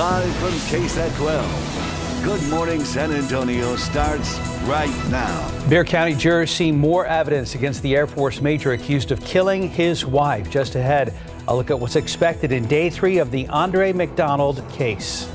Live from KSAT 12. Good Morning San Antonio starts right now. Bexar County jurors see more evidence against the Air Force major accused of killing his wife. Just ahead, a look at what's expected in day three of the Andre McDonald case.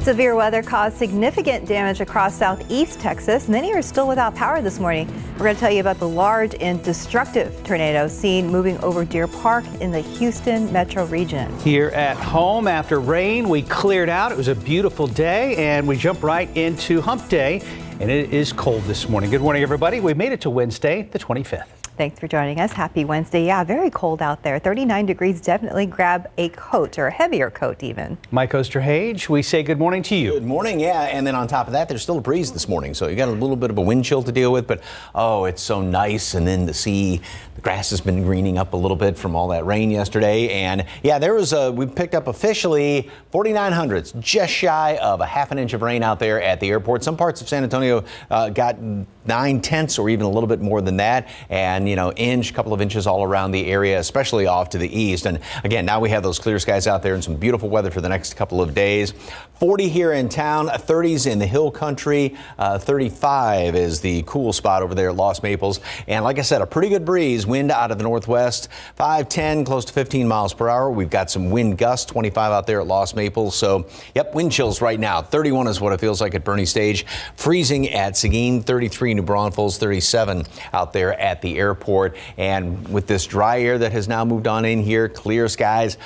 Severe weather caused significant damage across southeast Texas. Many are still without power this morning. We're going to tell you about the large and destructive tornado seen moving over Deer Park in the Houston metro region. Here at home after rain, we cleared out. It was a beautiful day and we jump right into hump day and it is cold this morning. Good morning, everybody. We made it to Wednesday, the 25th. Thanks for joining us. Happy Wednesday. Yeah, very cold out there. 39 degrees. Definitely grab a coat or a heavier coat even. Mike Osterhage, we say good morning to you. Good morning. Yeah, and then on top of that, there's still a breeze this morning, so you got a little bit of a wind chill to deal with. But oh, it's so nice. And then the sea, the grass has been greening up a little bit from all that rain yesterday. And yeah, there was a we picked up officially 49 hundredths, just shy of a half an inch of rain out there at the airport. Some parts of San Antonio uh, got nine tenths or even a little bit more than that. And you know, inch, couple of inches all around the area, especially off to the east. And again, now we have those clear skies out there and some beautiful weather for the next couple of days. 40 here in town, 30s in the hill country, uh, 35 is the cool spot over there at Lost Maples. And like I said, a pretty good breeze, wind out of the northwest, 5, 10, close to 15 miles per hour. We've got some wind gusts, 25 out there at Lost Maples. So, yep, wind chills right now. 31 is what it feels like at Boerne Stage. Freezing at Seguin, 33 New Braunfels, 37 out there at the airport. And with this dry air that has now moved on in here, clear skies,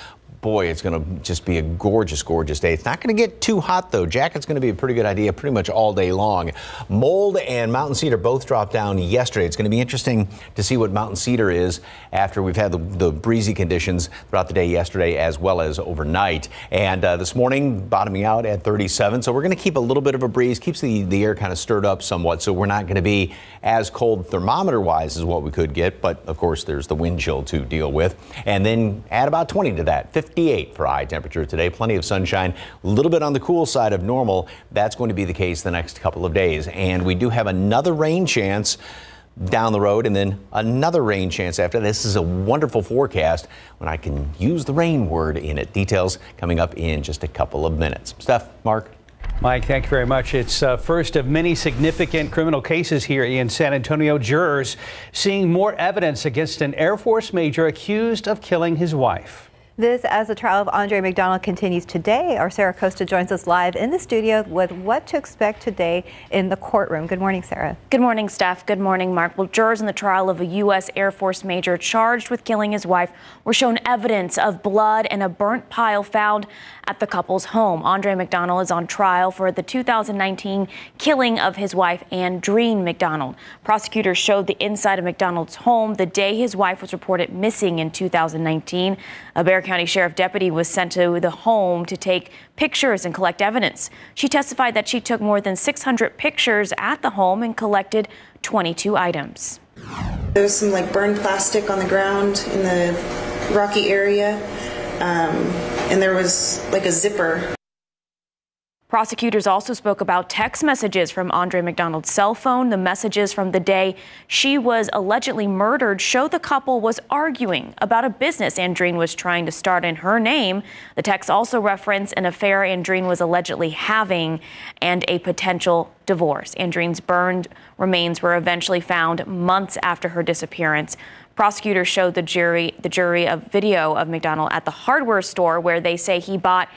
boy, it's going to just be a gorgeous, gorgeous day. It's not going to get too hot, though. Jacket's going to be a pretty good idea pretty much all day long. Mold and Mountain Cedar both dropped down yesterday. It's going to be interesting to see what Mountain Cedar is after we've had the, the breezy conditions throughout the day yesterday as well as overnight. And uh, this morning, bottoming out at 37. So we're going to keep a little bit of a breeze, keeps the, the air kind of stirred up somewhat. So we're not going to be as cold thermometer wise as what we could get. But of course, there's the wind chill to deal with. And then add about 20 to that. 50 58 for high temperature today. Plenty of sunshine, a little bit on the cool side of normal. That's going to be the case the next couple of days. And we do have another rain chance down the road and then another rain chance after. This is a wonderful forecast when I can use the rain word in it. Details coming up in just a couple of minutes. Steph, Mark. Mike, thank you very much. It's uh, first of many significant criminal cases here in San Antonio. Jurors seeing more evidence against an Air Force major accused of killing his wife. This as the trial of Andre McDonald continues today. Our Sarah Costa joins us live in the studio with what to expect today in the courtroom. Good morning, Sarah. Good morning, Steph. Good morning, Mark. Well, jurors in the trial of a U.S. Air Force major charged with killing his wife were shown evidence of blood and a burnt pile found at the couple's home. Andre McDonald is on trial for the 2019 killing of his wife, Andreen McDonald. Prosecutors showed the inside of McDonald's home the day his wife was reported missing in 2019. A Bexar County Sheriff deputy was sent to the home to take pictures and collect evidence. She testified that she took more than 600 pictures at the home and collected 22 items. There was some like burned plastic on the ground in the rocky area um, and there was like a zipper. Prosecutors also spoke about text messages from Andre McDonald's cell phone. The messages from the day she was allegedly murdered show the couple was arguing about a business Andreen was trying to start in her name. The texts also reference an affair Andreen was allegedly having and a potential divorce. Andreen's burned remains were eventually found months after her disappearance. Prosecutors showed the jury the jury a video of McDonald at the hardware store where they say he bought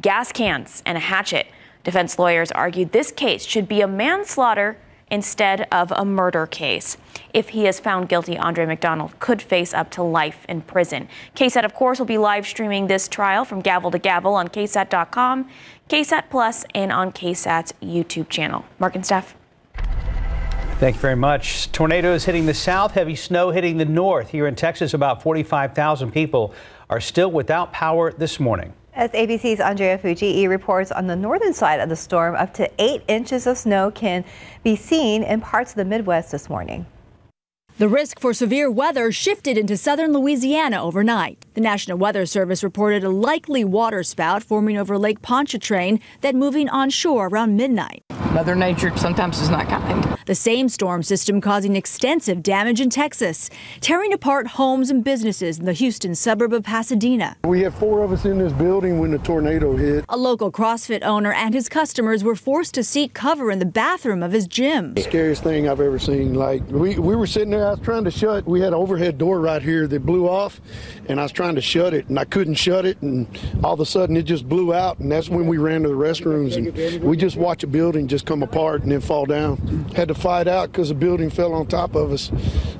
gas cans and a hatchet. Defense lawyers argued this case should be a manslaughter instead of a murder case. If he is found guilty, Andre McDonald could face up to life in prison. KSAT, of course, will be live streaming this trial from gavel to gavel on KSAT.com, KSAT Plus, and on KSAT's YouTube channel. Mark and Steph. Thank you very much. Tornadoes hitting the south, heavy snow hitting the north. Here in Texas, about 45,000 people are still without power this morning. As ABC's Andrea Fujii reports on the northern side of the storm, up to eight inches of snow can be seen in parts of the Midwest this morning. The risk for severe weather shifted into southern Louisiana overnight. The National Weather Service reported a likely waterspout forming over Lake Pontchartrain that moving onshore around midnight. Mother Nature sometimes is not kind. The same storm system causing extensive damage in Texas, tearing apart homes and businesses in the Houston suburb of Pasadena. We had four of us in this building when the tornado hit. A local CrossFit owner and his customers were forced to seek cover in the bathroom of his gym. The scariest thing I've ever seen. Like we, we were sitting there, I was trying to shut. We had an overhead door right here that blew off, and I was trying to shut it, and I couldn't shut it, and all of a sudden it just blew out, and that's when we ran to the restrooms, and we just watched a building just come apart and then fall down. Had to fight out because the building fell on top of us,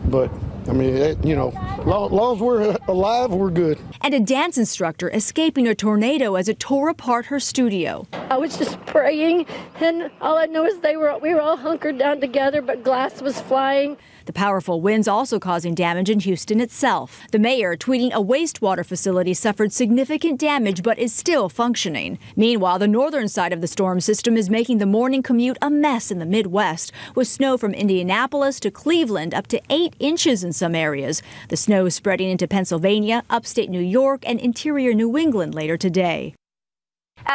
but I mean, eh, you know, long, long as we're alive, we're good. And a dance instructor escaping a tornado as it tore apart her studio. I was just praying, and all I know is they were we were all hunkered down together, but glass was flying. The powerful winds also causing damage in Houston itself. The mayor tweeting a wastewater facility suffered significant damage but is still functioning. Meanwhile, the northern side of the storm system is making the morning commute a mess in the Midwest, with snow from Indianapolis to Cleveland up to eight inches in some areas. The snow is spreading into Pennsylvania, upstate New York, and interior New England later today.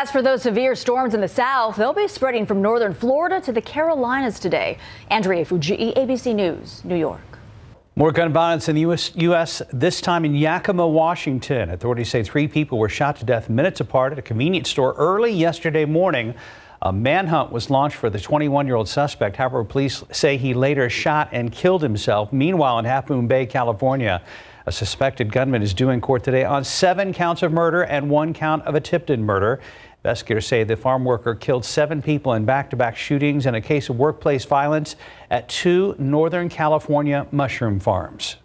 As for those severe storms in the south, they'll be spreading from northern Florida to the Carolinas today. Andrea Fujii, ABC News, New York. More gun violence in the U.S., U.S., this time in Yakima, Washington. Authorities say three people were shot to death minutes apart at a convenience store early yesterday morning. A manhunt was launched for the 21 year old suspect. However, police say he later shot and killed himself. Meanwhile, in Half Moon Bay, California, a suspected gunman is due in court today on seven counts of murder and one count of attempted murder. Investigators say the farm worker killed seven people in back to back shootings in a case of workplace violence at two Northern California mushroom farms.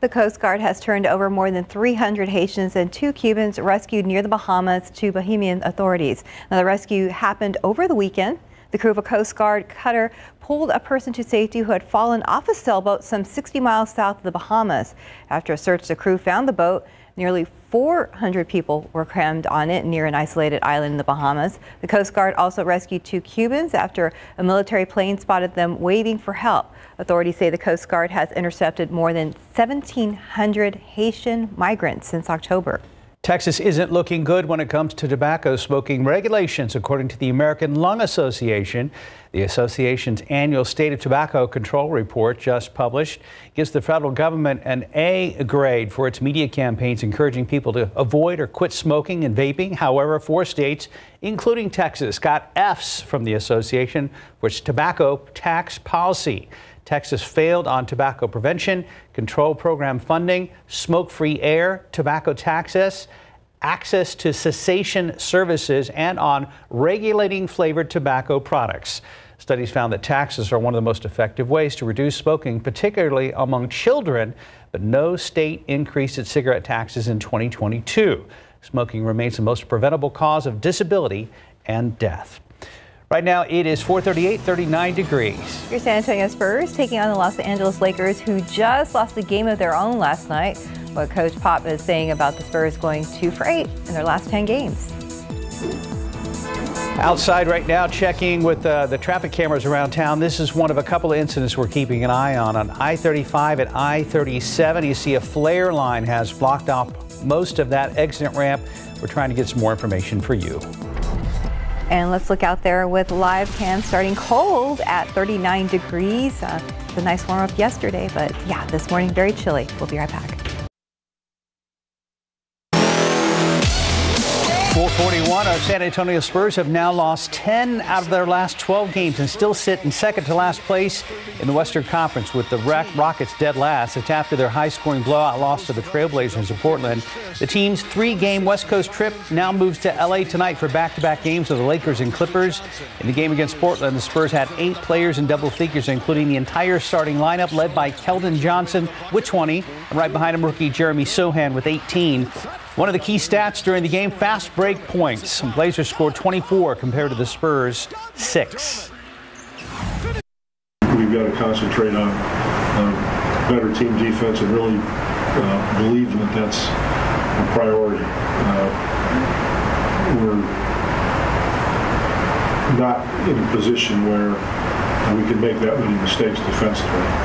The Coast Guard has turned over more than 300 Haitians and two Cubans rescued near the Bahamas to Bahamian authorities. Now, the rescue happened over the weekend. The crew of a Coast Guard cutter pulled a person to safety who had fallen off a sailboat some 60 miles south of the Bahamas. After a search, the crew found the boat. Nearly 400 people were crammed on it near an isolated island in the Bahamas. The Coast Guard also rescued two Cubans after a military plane spotted them waving for help. Authorities say the Coast Guard has intercepted more than 1,700 Haitian migrants since October. Texas isn't looking good when it comes to tobacco smoking regulations, according to the American Lung Association. The association's annual State of Tobacco Control report, just published, gives the federal government an A grade for its media campaigns encouraging people to avoid or quit smoking and vaping. However, four states, including Texas, got Fs from the association for its tobacco tax policy. Texas failed on tobacco prevention, control program funding, smoke free air, tobacco taxes, access to cessation services, and on regulating flavored tobacco products. Studies found that taxes are one of the most effective ways to reduce smoking, particularly among children, but no state increased its cigarette taxes in 2022. Smoking remains the most preventable cause of disability and death. Right now it is 438, 39 degrees. Your San Antonio Spurs taking on the Los Angeles Lakers, who just lost a game of their own last night. What Coach Pop is saying about the Spurs going two for eight in their last 10 games. Outside right now, checking with uh, the traffic cameras around town. This is one of a couple of incidents we're keeping an eye on. On I 35 and I 37, you see a flare line has blocked off most of that exit ramp. We're trying to get some more information for you. And let's look out there with live cam starting cold at 39 degrees. Uh, a nice warm up yesterday, but yeah, this morning very chilly. We'll be right back. 441, our San Antonio Spurs have now lost 10 out of their last 12 games and still sit in second to last place in the Western Conference with the Rockets dead last. It's after their high scoring blowout loss to the Trailblazers in Portland. The team's three game West Coast trip now moves to LA tonight for back to back games with the Lakers and Clippers. In the game against Portland, the Spurs had eight players in double figures, including the entire starting lineup led by Keldon Johnson with 20, and right behind him, rookie Jeremy Sochan with 18. One of the key stats during the game, fast break points. Blazers scored 24 compared to the Spurs, six. We've got to concentrate on uh, better team defense and really uh, believe that that's a priority. Uh, we're not in a position where we can make that many mistakes defensively.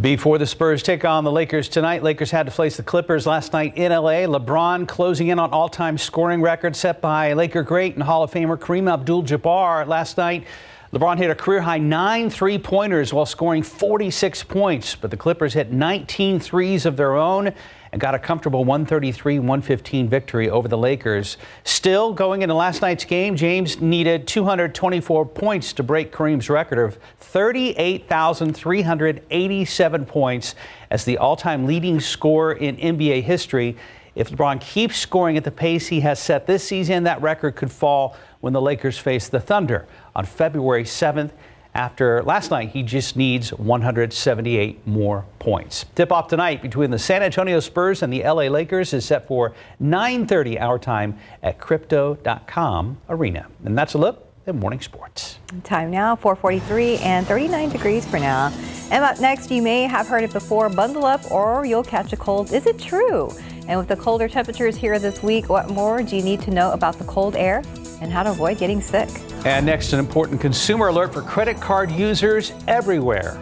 Before the Spurs take on the Lakers tonight, Lakers had to face the Clippers last night in LA. LeBron closing in on all-time scoring record set by Laker great and Hall of Famer Kareem Abdul-Jabbar last night. LeBron hit a career high nine three pointers while scoring 46 points, but the Clippers hit 19 threes of their own and got a comfortable 133 115 victory over the Lakers. Still going into last night's game, James needed 224 points to break Kareem's record of 38,387 points as the all time leading scorer in NBA history. If LeBron keeps scoring at the pace he has set this season, that record could fall when the Lakers face the Thunder on February 7th. After last night, he just needs 178 more points. Tip off tonight between the San Antonio Spurs and the LA Lakers is set for 9:30 our time at Crypto.com Arena. And that's a look at morning sports. Time now 4:43 and 39 degrees for now. And up next, you may have heard it before. Bundle up, or you'll catch a cold. Is it true? And with the colder temperatures here this week, what more do you need to know about the cold air and how to avoid getting sick? And next, an important consumer alert for credit card users everywhere.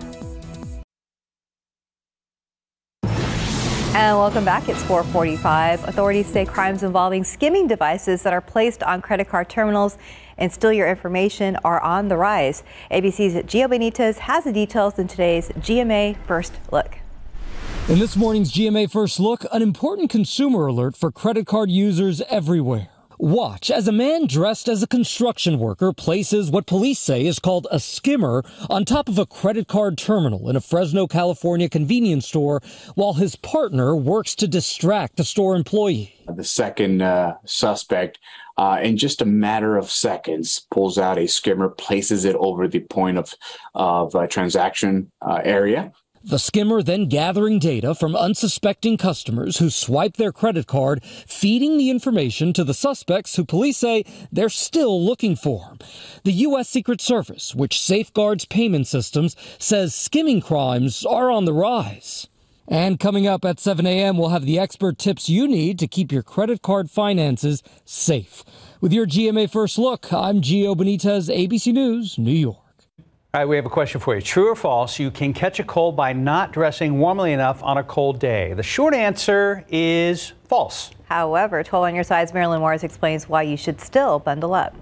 And welcome back. It's 445. Authorities say crimes involving skimming devices that are placed on credit card terminals and steal your information are on the rise. ABC's Gio Benitez has the details in today's GMA First Look. In this morning's GMA First Look, an important consumer alert for credit card users everywhere. Watch as a man dressed as a construction worker places what police say is called a skimmer on top of a credit card terminal in a Fresno, California convenience store while his partner works to distract the store employee. The second uh, suspect, uh, in just a matter of seconds, pulls out a skimmer, places it over the point of, of uh, transaction uh, area, the skimmer then gathering data from unsuspecting customers who swipe their credit card, feeding the information to the suspects who police say they're still looking for. The U.S. Secret Service, which safeguards payment systems, says skimming crimes are on the rise. And coming up at 7 a.m., we'll have the expert tips you need to keep your credit card finances safe. With your GMA First Look, I'm Gio Benitez, ABC News, New York. All right, we have a question for you. True or false, you can catch a cold by not dressing warmly enough on a cold day? The short answer is false. However, 12 on your sides, Marilyn Moritz explains why you should still bundle up.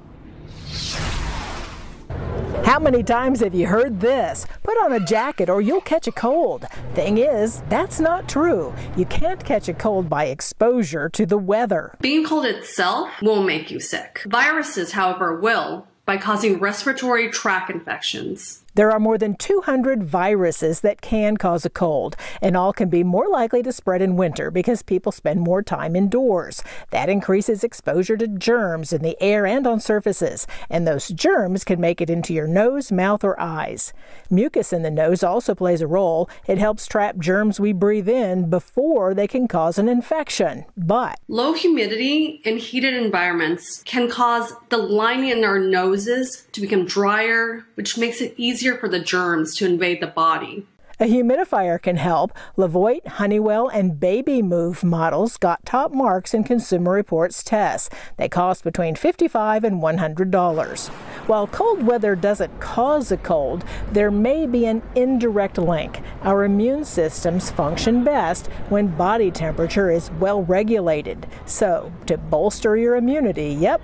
How many times have you heard this? Put on a jacket or you'll catch a cold. Thing is, that's not true. You can't catch a cold by exposure to the weather. Being cold itself won't make you sick. Viruses, however, will by causing respiratory tract infections. There are more than 200 viruses that can cause a cold, and all can be more likely to spread in winter because people spend more time indoors. That increases exposure to germs in the air and on surfaces, and those germs can make it into your nose, mouth, or eyes. Mucus in the nose also plays a role. It helps trap germs we breathe in before they can cause an infection. But low humidity in heated environments can cause the lining in our noses to become drier, which makes it easier easier for the germs to invade the body. A humidifier can help. Levoit, Honeywell, and Babymoov models got top marks in Consumer Reports tests. They cost between 55 and $100. While cold weather doesn't cause a cold, there may be an indirect link. Our immune systems function best when body temperature is well regulated. So, to bolster your immunity, yep,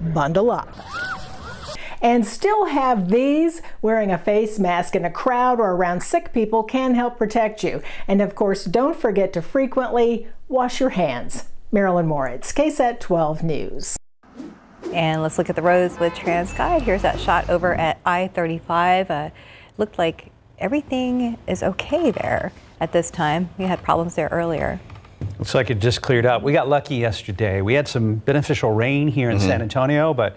bundle up and still have these. Wearing a face mask in a crowd or around sick people can help protect you. And of course, don't forget to frequently wash your hands. Marilyn Moritz, KSAT 12 News. And let's look at the roads with TransGuide. Here's that shot over at I-35. Uh, looked like everything is okay there at this time. We had problems there earlier. Looks like it just cleared up. We got lucky yesterday. We had some beneficial rain here in mm -hmm. San Antonio, but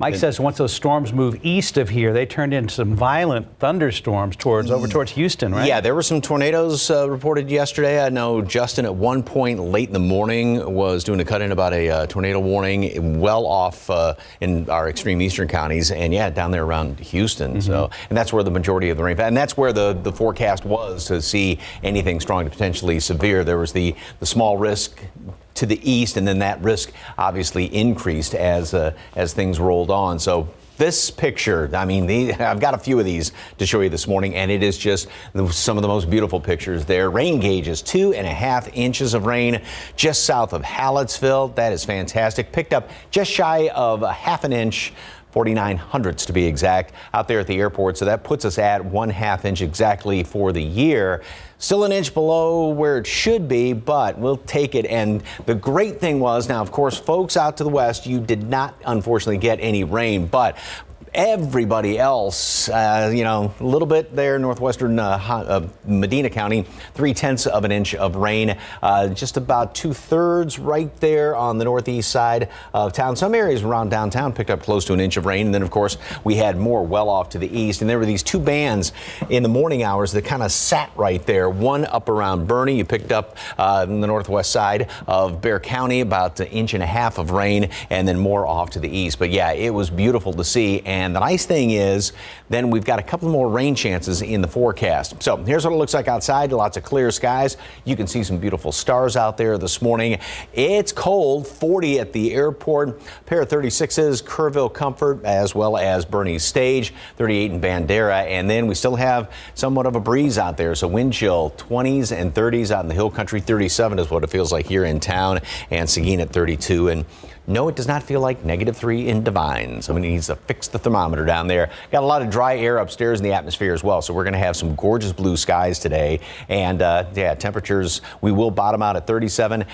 Mike says once those storms move east of here, they turned into some violent thunderstorms towards over towards Houston, right? Yeah, there were some tornadoes uh, reported yesterday. I know Justin at one point late in the morning was doing a cut-in about a uh, tornado warning well off uh, in our extreme eastern counties, and yeah, down there around Houston. Mm -hmm. So, and that's where the majority of the rain, and that's where the the forecast was to see anything strong to potentially severe. There was the the small risk to the east, and then that risk obviously increased as uh, as things rolled on. So This picture, I mean, the, I've got a few of these to show you this morning, and it is just some of the most beautiful pictures there. Rain gauges, two and a half inches of rain just south of Hallettsville. That is fantastic. Picked up just shy of a half an inch 49 hundredths to be exact, out there at the airport. So that puts us at one half inch exactly for the year. Still an inch below where it should be, but we'll take it. And the great thing was, now, of course, folks out to the west, you did not unfortunately get any rain, but everybody else, uh, you know, a little bit there, northwestern uh, uh, Medina County, three tenths of an inch of rain, uh, just about two thirds right there on the northeast side of town. Some areas around downtown picked up close to an inch of rain. And then, of course, we had more well off to the east. And there were these two bands in the morning hours that kind of sat right there. One up around Boerne, you picked up uh, in the northwest side of Bexar County, about an inch and a half of rain, and then more off to the east. But yeah, it was beautiful to see. And and the nice thing is, then we've got a couple more rain chances in the forecast. So here's what it looks like outside. Lots of clear skies. You can see some beautiful stars out there this morning. It's cold, 40 at the airport. pair of 36s, Kerrville Comfort, as well as Boerne Stage, 38 in Bandera. And then we still have somewhat of a breeze out there. So wind chill, 20s and 30s out in the hill country. 37 is what it feels like here in town. And Seguin at 32. And no, it does not feel like negative three in Devine. Somebody needs to fix the thermometer down there. Got a lot of dry air upstairs in the atmosphere as well. So we're going to have some gorgeous blue skies today. And uh, yeah, temperatures, we will bottom out at 37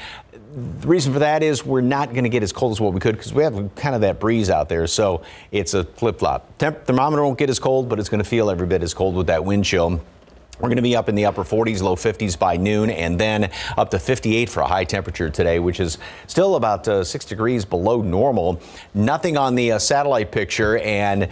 the reason for that is we're not going to get as cold as what we could because we have kind of that breeze out there. So it's a flip flop. thermometer won't get as cold, but it's going to feel every bit as cold with that wind chill. We're going to be up in the upper 40s, low 50s by noon, and then up to 58 for a high temperature today, which is still about uh, six degrees below normal. Nothing on the uh, satellite picture, and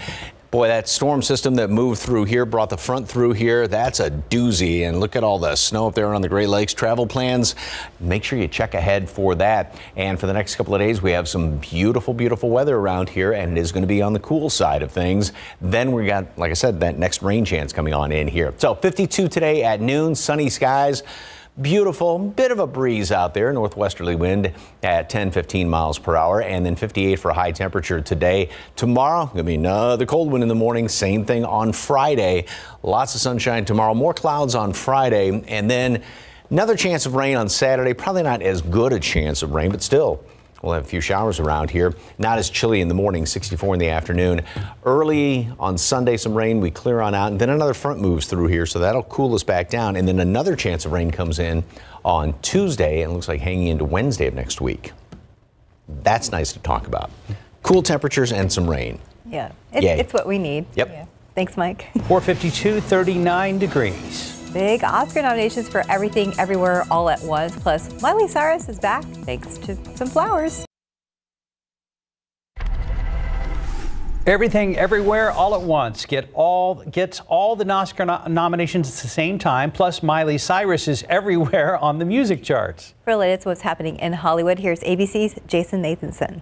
Boy, that storm system that moved through here, brought the front through here, that's a doozy. And look at all the snow up there on the Great Lakes. Travel plans, make sure you check ahead for that. And for the next couple of days, we have some beautiful, beautiful weather around here, and it is going to be on the cool side of things. Then we got, like I said, that next rain chance coming on in here. So 52 today at noon, sunny skies. Beautiful, bit of a breeze out there, northwesterly wind at 10, 15 miles per hour, and then 58 for high temperature today. Tomorrow, gonna be another cold one in the morning. Same thing on Friday. Lots of sunshine tomorrow, more clouds on Friday, and then another chance of rain on Saturday. Probably not as good a chance of rain, but still We'll have a few showers around here. Not as chilly in the morning, 64 in the afternoon. Early on Sunday, some rain. We clear on out, and then another front moves through here, so that'll cool us back down. And then another chance of rain comes in on Tuesday, and looks like hanging into Wednesday of next week. That's nice to talk about. Cool temperatures and some rain. Yeah, it's, it's what we need. Yep. Yeah. Thanks, Mike. 452, 39 degrees. Big Oscar nominations for Everything Everywhere All at Once. Plus, Miley Cyrus is back thanks to some flowers. Everything, everywhere, all at once. Get all gets all the Oscar no- nominations at the same time. Plus, Miley Cyrus is everywhere on the music charts. Related to what's happening in Hollywood, here's ABC's Jason Nathanson.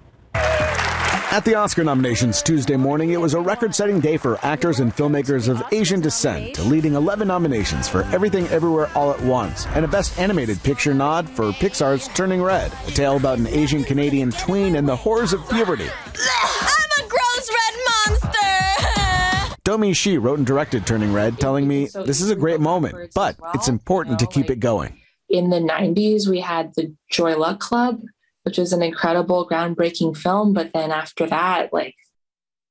At the Oscar nominations Tuesday morning, it was a record setting day for actors and filmmakers of Asian descent, leading 11 nominations for Everything Everywhere All at Once, and a Best Animated Picture nod for Pixar's Turning Red, a tale about an Asian Canadian tween and the horrors of puberty. I'm a gross red monster! Domee Shi wrote and directed Turning Red, telling me, This is a great moment, but it's important to keep it going. In the 90s, we had the Joy Luck Club, which was an incredible, groundbreaking film. But then after that, like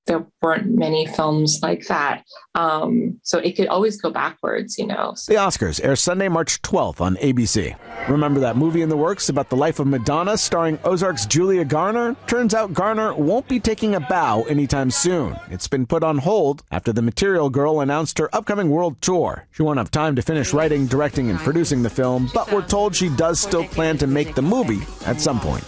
there weren't many films like that. Um, so it could always go backwards, you know. The Oscars air Sunday, March 12th on ABC. Remember that movie in the works about the life of Madonna starring Ozark's Julia Garner? Turns out Garner won't be taking a bow anytime soon. It's been put on hold after the Material Girl announced her upcoming world tour. She won't have time to finish writing, directing, and producing the film, but we're told she does still plan to make the movie at some point.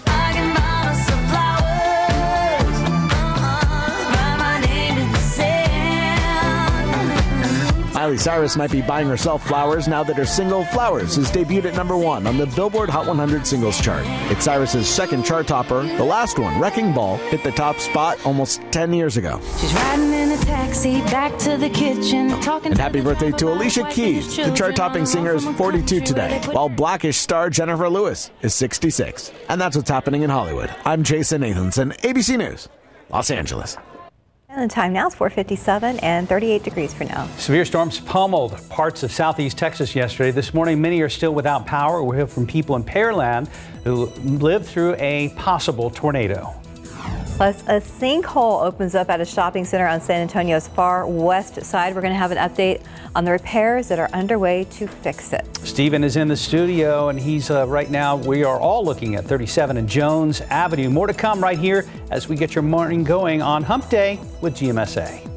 Miley Cyrus might be buying herself flowers now that her single Flowers has debuted at number one on the Billboard Hot 100 singles chart. It's Cyrus's second chart topper. The last one, Wrecking Ball, hit the top spot almost 10 years ago. She's riding in a taxi back to the kitchen, talking And happy birthday to Alicia Keys. The chart topping singer is 42 today, while Blackish star Jennifer Lewis is 66. And that's what's happening in Hollywood. I'm Jason Nathanson, ABC News, Los Angeles. And the time now is 457 and 38 degrees for now. Severe storms pummeled parts of southeast Texas yesterday. This morning, many are still without power. We hear from people in Pearland who lived through a possible tornado. Plus, a sinkhole opens up at a shopping center on San Antonio's far west side. We're going to have an update on the repairs that are underway to fix it. Stephen is in the studio, and he's uh, right now. We are all looking at 37 and Jones Avenue. More to come right here as we get your morning going on Hump Day with GMSA.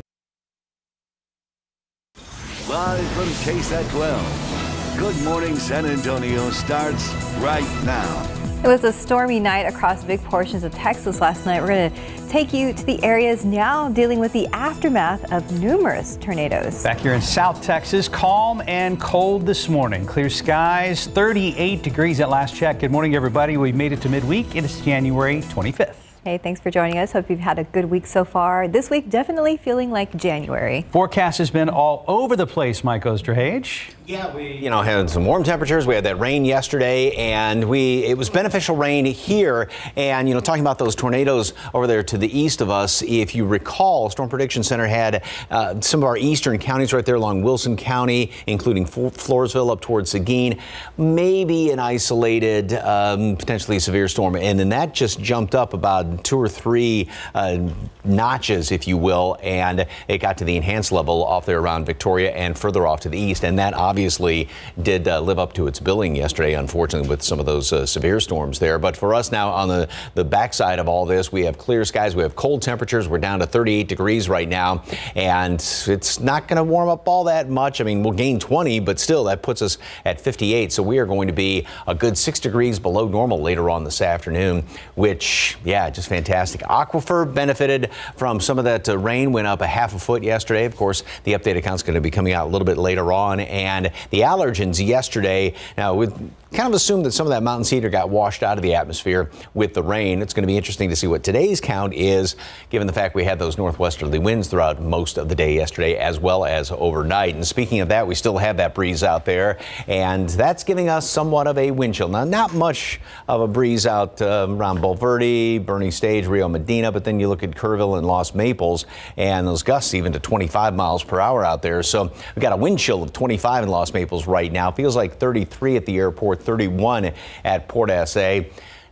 Live from KSAT 12. Good Morning San Antonio starts right now. It was a stormy night across big portions of Texas last night. We're going to take you to the areas now dealing with the aftermath of numerous tornadoes. Back here in South Texas, calm and cold this morning. Clear skies, 38 degrees at last check. Good morning, everybody. We made it to midweek. It is January 25th. Hey, thanks for joining us. Hope you've had a good week so far. This week definitely feeling like January. Forecast has been all over the place, Mike Osterhage. Yeah, we you know had some warm temperatures. We had that rain yesterday, and we it was beneficial rain here. And you know, talking about those tornadoes over there to the east of us, if you recall, Storm Prediction Center had uh, some of our eastern counties right there along Wilson County, including Floresville up towards Seguin, maybe an isolated, um, potentially severe storm, and then that just jumped up about two or three uh, notches, if you will, and it got to the enhanced level off there around Victoria and further off to the east, and that obviously did uh, live up to its billing yesterday, unfortunately, with some of those uh, severe storms there. But for us now on the, the backside of all this, we have clear skies, we have cold temperatures. We're down to 38 degrees right now, and it's not going to warm up all that much. I mean, we'll gain 20, but still, that puts us at 58. So we are going to be a good six degrees below normal later on this afternoon, which, yeah, just fantastic. Aquifer benefited from some of that uh, rain, went up a half a foot yesterday. Of course, the update is going to be coming out a little bit later on, and the allergens yesterday. Now, we kind of assume that some of that mountain cedar got washed out of the atmosphere with the rain. It's going to be interesting to see what today's count is, given the fact we had those northwesterly winds throughout most of the day yesterday, as well as overnight. And speaking of that, we still have that breeze out there, and that's giving us somewhat of a wind chill. Now, not much of a breeze out uh, around Bulverde, Boerne Stage, Rio Medina, but then you look at Kerrville and Los Maples, and those gusts even to 25 miles per hour out there. So we've got a wind chill of 25 in Los Maples right now. Feels like 33 at the airport, 31 at Port SA.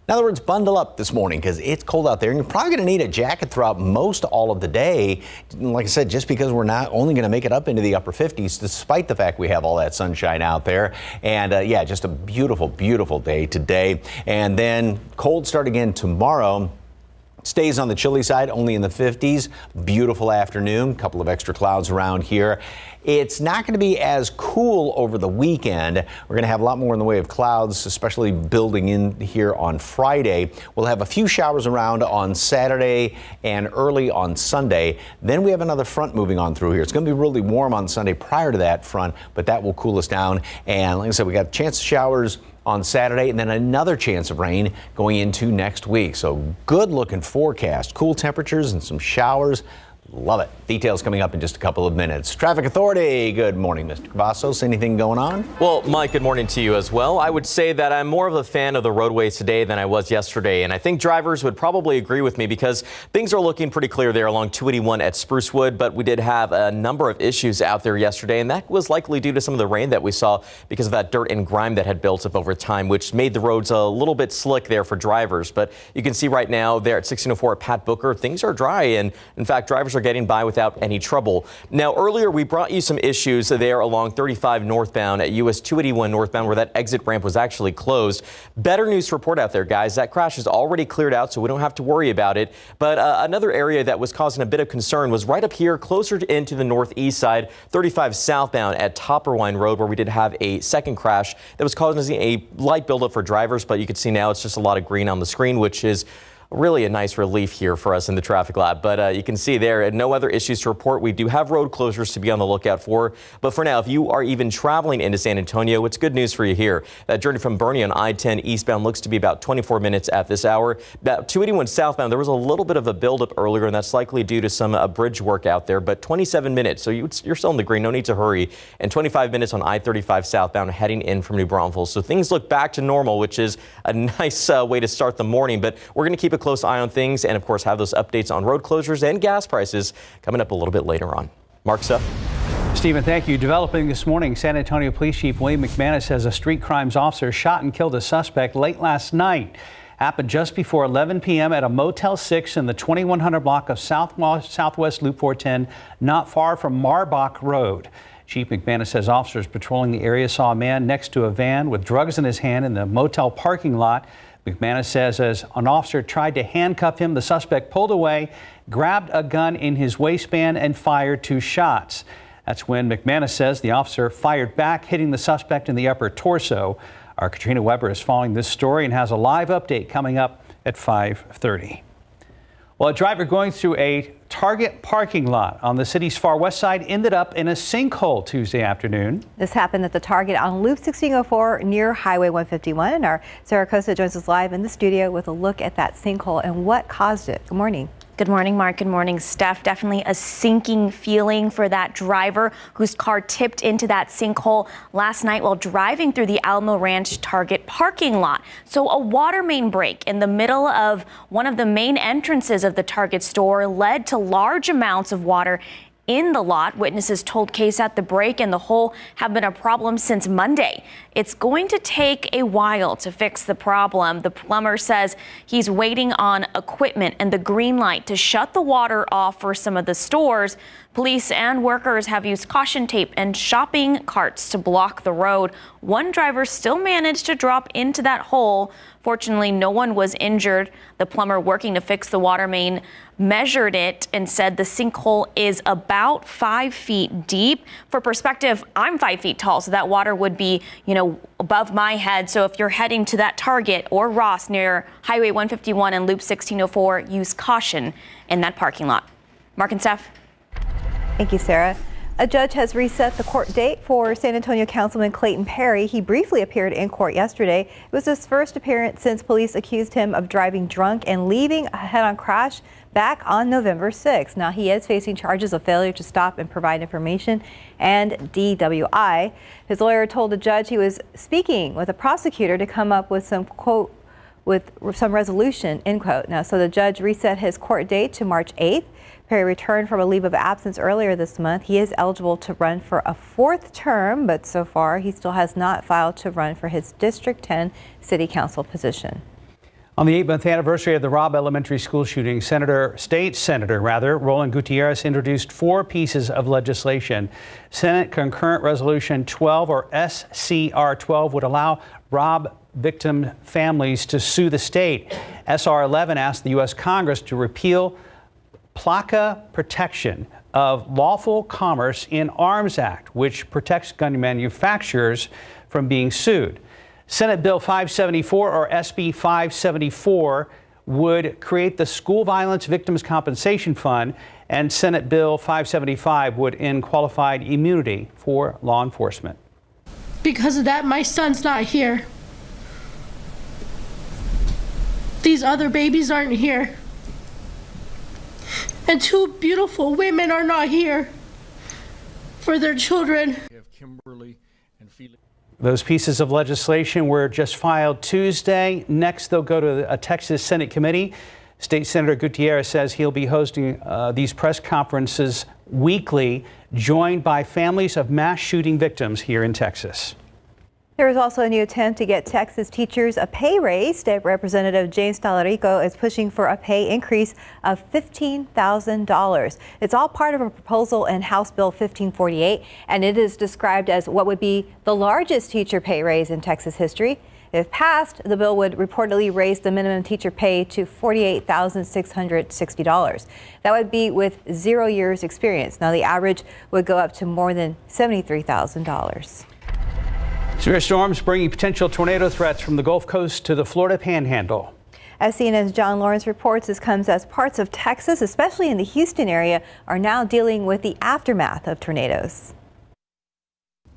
In other words, bundle up this morning because it's cold out there, and you're probably going to need a jacket throughout most all of the day. Like I said, just because we're not only going to make it up into the upper 50s, despite the fact we have all that sunshine out there. And uh, yeah, just a beautiful, beautiful day today. And then cold start again tomorrow. Stays on the chilly side, only in the 50s. Beautiful afternoon, couple of extra clouds around here. It's not going to be as cool over the weekend. We're going to have a lot more in the way of clouds, especially building in here on Friday. We'll have a few showers around on Saturday and early on Sunday. Then we have another front moving on through here. It's going to be really warm on Sunday prior to that front, but that will cool us down. And like I said, we got a chance of showers on Saturday and then another chance of rain going into next week. So good looking forecast, cool temperatures and some showers. Love it. Details coming up in just a couple of minutes. Traffic Authority, good morning, Mr. Cavazos. Anything going on? Well, Mike, good morning to you as well. I would say that I'm more of a fan of the roadways today than I was yesterday, and I think drivers would probably agree with me because things are looking pretty clear there along 281 at Sprucewood, but we did have a number of issues out there yesterday, and that was likely due to some of the rain that we saw because of that dirt and grime that had built up over time, which made the roads a little bit slick there for drivers. But you can see right now there at 1604 at Pat Booker, things are dry, and in fact, drivers are getting by without any trouble. Now, earlier we brought you some issues there along 35 northbound at US 281 northbound where that exit ramp was actually closed. Better news to report out there, guys. That crash is already cleared out, so we don't have to worry about it. But uh, another area that was causing a bit of concern was right up here, closer into the northeast side, 35 southbound at Topperwein Road, where we did have a second crash that was causing a light buildup for drivers. But you can see now it's just a lot of green on the screen, which is really a nice relief here for us in the traffic lab. But uh, you can see there, no other issues to report. We do have road closures to be on the lookout for. But for now, if you are even traveling into San Antonio, it's good news for you here. That journey from Boerne on I-10 eastbound looks to be about 24 minutes at this hour. About 281 southbound, there was a little bit of a buildup earlier, and that's likely due to some uh, bridge work out there. But 27 minutes, so you, are still in the green, no need to hurry. And 25 minutes on I-35 southbound heading in from New Braunfels. So things look back to normal, which is a nice uh, way to start the morning. But we're going to keep a close eye on things and, of course, have those updates on road closures and gas prices coming up a little bit later on. Mark Steph. Stephen, thank you. Developing this morning, San Antonio Police Chief Wayne McManus says a street crimes officer shot and killed a suspect late last night. Happened just before 11 p.m. at a Motel 6 in the 2100 block of Southwest, Southwest Loop 410, not far from Marbach Road. Chief McManus says officers patrolling the area saw a man next to a van with drugs in his hand in the motel parking lot. McManus says as an officer tried to handcuff him, the suspect pulled away, grabbed a gun in his waistband, and fired two shots. That's when McManus says the officer fired back, hitting the suspect in the upper torso. Our Katrina Weber is following this story and has a live update coming up at 5:30. Well, a driver going through a Target parking lot on the city's far west side ended up in a sinkhole Tuesday afternoon. This happened at the Target on Loop 1604 near Highway 151. And our Sarah Costa joins us live in the studio with a look at that sinkhole and what caused it. Good morning. Good morning, Mark. Good morning, Steph. Definitely a sinking feeling for that driver whose car tipped into that sinkhole last night while driving through the Alamo Ranch Target parking lot. So, a water main break in the middle of one of the main entrances of the Target store led to large amounts of water in the lot. Witnesses told KSAT the break and the hole have been a problem since Monday. It's going to take a while to fix the problem. The plumber says he's waiting on equipment and the green light to shut the water off for some of the stores. Police and workers have used caution tape and shopping carts to block the road. One driver still managed to drop into that hole. Fortunately, no one was injured. The plumber working to fix the water main measured it and said the sinkhole is about five feet deep. For perspective, I'm five feet tall, so that water would be, you know, above my head. So if you're heading to that Target or Ross near Highway 151 and Loop 1604, use caution in that parking lot. Mark and Steph. Thank you, Sarah. A judge has reset the court date for San Antonio Councilman Clayton Perry. He briefly appeared in court yesterday. It was his first appearance since police accused him of driving drunk and leaving a head-on crash back on November 6. Now, he is facing charges of failure to stop and provide information and DWI. His lawyer told the judge he was speaking with a prosecutor to come up with some quote with some resolution, end quote. Now, so the judge reset his court date to March 8th. Perry returned from a leave of absence earlier this month. He is eligible to run for a fourth term, but so far he still has not filed to run for his District 10 City Council position. On the eight-month anniversary of the Robb Elementary School shooting, Senator, State Senator rather, Roland Gutierrez introduced four pieces of legislation. Senate Concurrent Resolution 12, or SCR 12, would allow Robb victim families to sue the state. SR 11 asked the U.S. Congress to repeal PLCAA protection of lawful commerce in arms act, which protects gun manufacturers from being sued. Senate Bill 574 or SB 574 would create the School Violence Victims Compensation Fund, and Senate Bill 575 would end qualified immunity for law enforcement. Because of that, my son's not here. These other babies aren't here. And two beautiful women are not here for their children. Those pieces of legislation were just filed Tuesday. Next, they'll go to a Texas Senate committee. State Senator Gutierrez says he'll be hosting uh, these press conferences weekly, joined by families of mass shooting victims here in Texas. There is also a new attempt to get Texas teachers a pay raise. State Representative James Talarico is pushing for a pay increase of $15,000. It's all part of a proposal in House Bill 1548, and it is described as what would be the largest teacher pay raise in Texas history. If passed, the bill would reportedly raise the minimum teacher pay to $48,660. That would be with zero years experience. Now, the average would go up to more than $73,000. Severe storms bringing potential tornado threats from the Gulf Coast to the Florida Panhandle. As CNN's John Lawrence reports, this comes as parts of Texas, especially in the Houston area, are now dealing with the aftermath of tornadoes.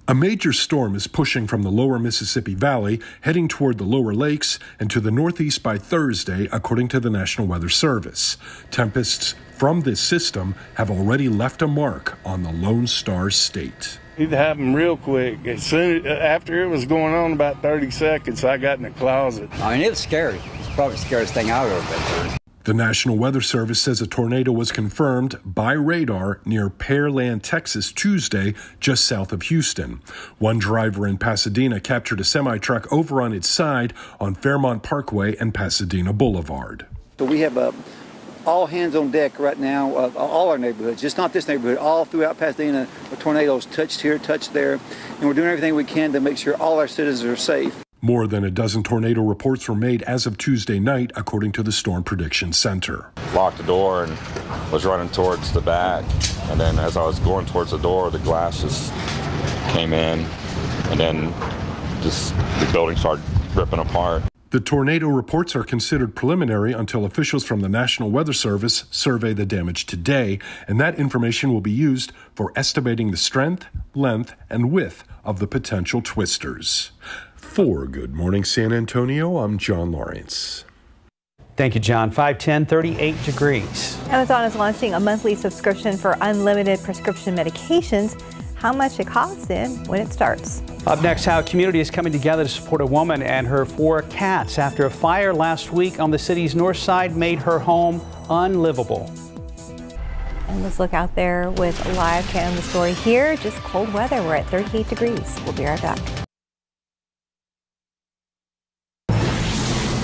A major storm is pushing from the lower Mississippi Valley, heading toward the lower lakes and to the northeast by Thursday, according to the National Weather Service. Tempests from this system have already left a mark on the Lone Star State. It happened real quick. As soon uh, after it was going on about 30 seconds, I got in the closet. I mean, it was scary. It's probably the scariest thing I've ever been through. The National Weather Service says a tornado was confirmed by radar near Pearland, Texas, Tuesday, just south of Houston. One driver in Pasadena captured a semi truck over on its side on Fairmont Parkway and Pasadena Boulevard. So we have a all hands on deck right now, uh, all our neighborhoods, just not this neighborhood, all throughout Pasadena. tornadoes touched here, touched there, and we're doing everything we can to make sure all our citizens are safe. More than a dozen tornado reports were made as of Tuesday night, according to the Storm Prediction Center. Locked the door and was running towards the back, and then as I was going towards the door, the glass just came in, and then just the building started ripping apart. The tornado reports are considered preliminary until officials from the National Weather Service survey the damage today, and that information will be used for estimating the strength, length, and width of the potential twisters. For Good Morning San Antonio, I'm John Lawrence. Thank you, John. 510, 38 degrees. Amazon is launching a monthly subscription for unlimited prescription medications how much it costs and when it starts. Up next, how a community is coming together to support a woman and her four cats after a fire last week on the city's north side made her home unlivable. And let's look out there with a live cam the story here. Just cold weather. We're at 38 degrees. We'll be right back.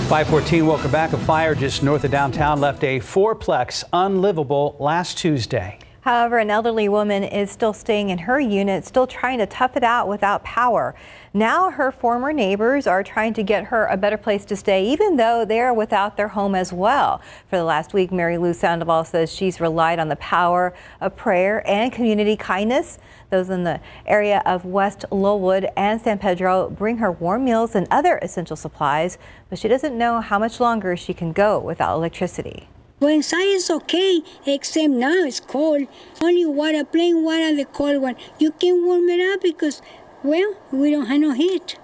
514, welcome back. A fire just north of downtown left a fourplex unlivable last Tuesday. However, an elderly woman is still staying in her unit, still trying to tough it out without power. Now her former neighbors are trying to get her a better place to stay, even though they are without their home as well. For the last week, Mary Lou Sandoval says she's relied on the power of prayer and community kindness. Those in the area of West Lullwood and San Pedro bring her warm meals and other essential supplies, but she doesn't know how much longer she can go without electricity. Inside is okay, except now it's cold. Only water, plain water, the cold one. You can warm it up because, well, we don't have no heat.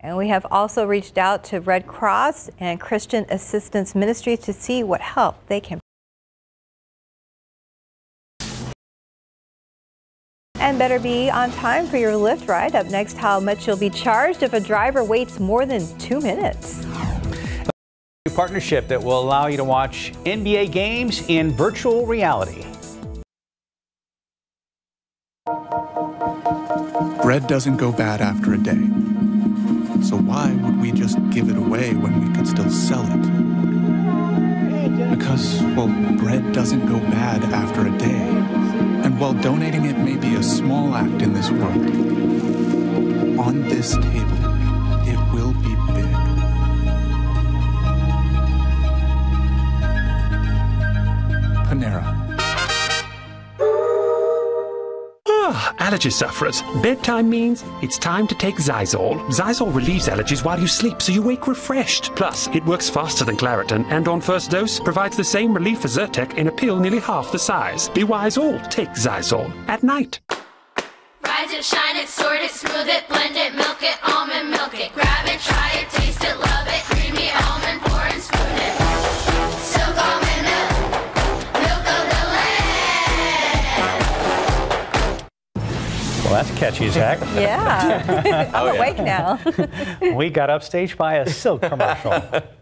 And we have also reached out to Red Cross and Christian Assistance Ministry to see what help they can. And better be on time for your Lyft ride. Up next, how much you'll be charged if a driver waits more than two minutes partnership that will allow you to watch NBA games in virtual reality. Bread doesn't go bad after a day. So why would we just give it away when we could still sell it? Because, well, bread doesn't go bad after a day. And while donating it may be a small act in this world, on this table, Panera. Ah, allergy sufferers. Bedtime means it's time to take Xyzal. Xyzal relieves allergies while you sleep, so you wake refreshed. Plus, it works faster than Claritin, and on first dose, provides the same relief as Zyrtec in a pill nearly half the size. Be wise all, take Xyzal at night. Rise it, shine it, sort it, smooth it, blend it, milk it, almond milk it. Grab it, try it, taste it, love it, creamy almond, Well, that's catchy heck. Yeah. Oh, I'm Oh, awake now. we got upstaged by a silk commercial.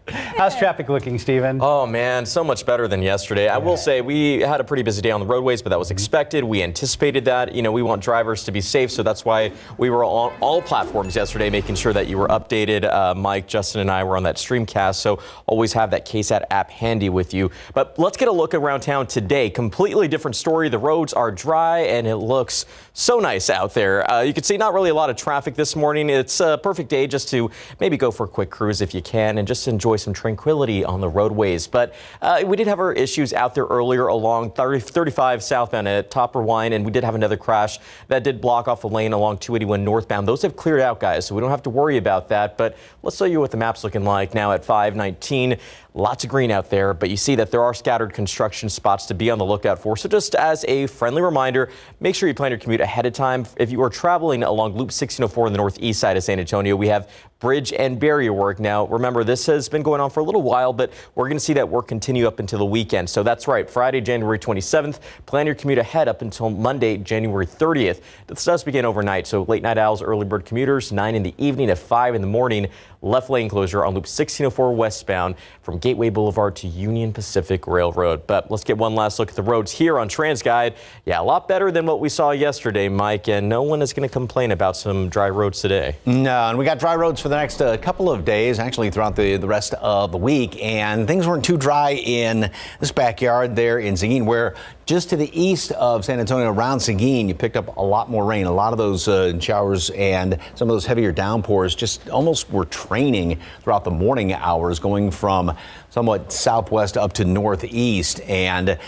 How's traffic looking, Stephen? Oh man, so much better than yesterday. I will say we had a pretty busy day on the roadways, but that was expected. We anticipated that. You know, we want drivers to be safe, so that's why we were on all platforms yesterday, making sure that you were updated. Uh, Mike, Justin, and I were on that streamcast, so always have that KSAT app handy with you. But let's get a look around town today. Completely different story. The roads are dry, and it looks so nice out there. Uh, you can see not really a lot of traffic this morning. It's a perfect day just to maybe go for a quick cruise if you can, and just enjoy some tranquility on the roadways. But uh, we did have our issues out there earlier along 30, 35 southbound at Topperwein, and we did have another crash that did block off the lane along 281 northbound. Those have cleared out, guys, so we don't have to worry about that. But let's show you what the map's looking like now at 519. Lots of green out there, but you see that there are scattered construction spots to be on the lookout for. So just as a friendly reminder, make sure you plan your commute ahead of time. If you are traveling along Loop 1604 in the northeast side of San Antonio, we have bridge and barrier work. Now, remember, this has been going on for a little while, but we're going to see that work continue up until the weekend. So that's right, Friday, January 27th. Plan your commute ahead up until Monday, January 30th. This does begin overnight, so late night owls, early bird commuters, 9 in the evening to 5 in the morning. Left lane closure on Loop 1604 westbound from Gateway Boulevard to Union Pacific Railroad. But let's get one last look at the roads here on TransGuide. Yeah, a lot better than what we saw yesterday, Mike, and no one is going to complain about some dry roads today. No, and we got dry roads for the next uh, couple of days, actually throughout the, the rest of the week. And things weren't too dry in this backyard there in Seguin, where just to the east of San Antonio, around Seguin, you picked up a lot more rain. A lot of those uh, showers and some of those heavier downpours just almost were training throughout the morning hours, going from somewhat southwest up to northeast. And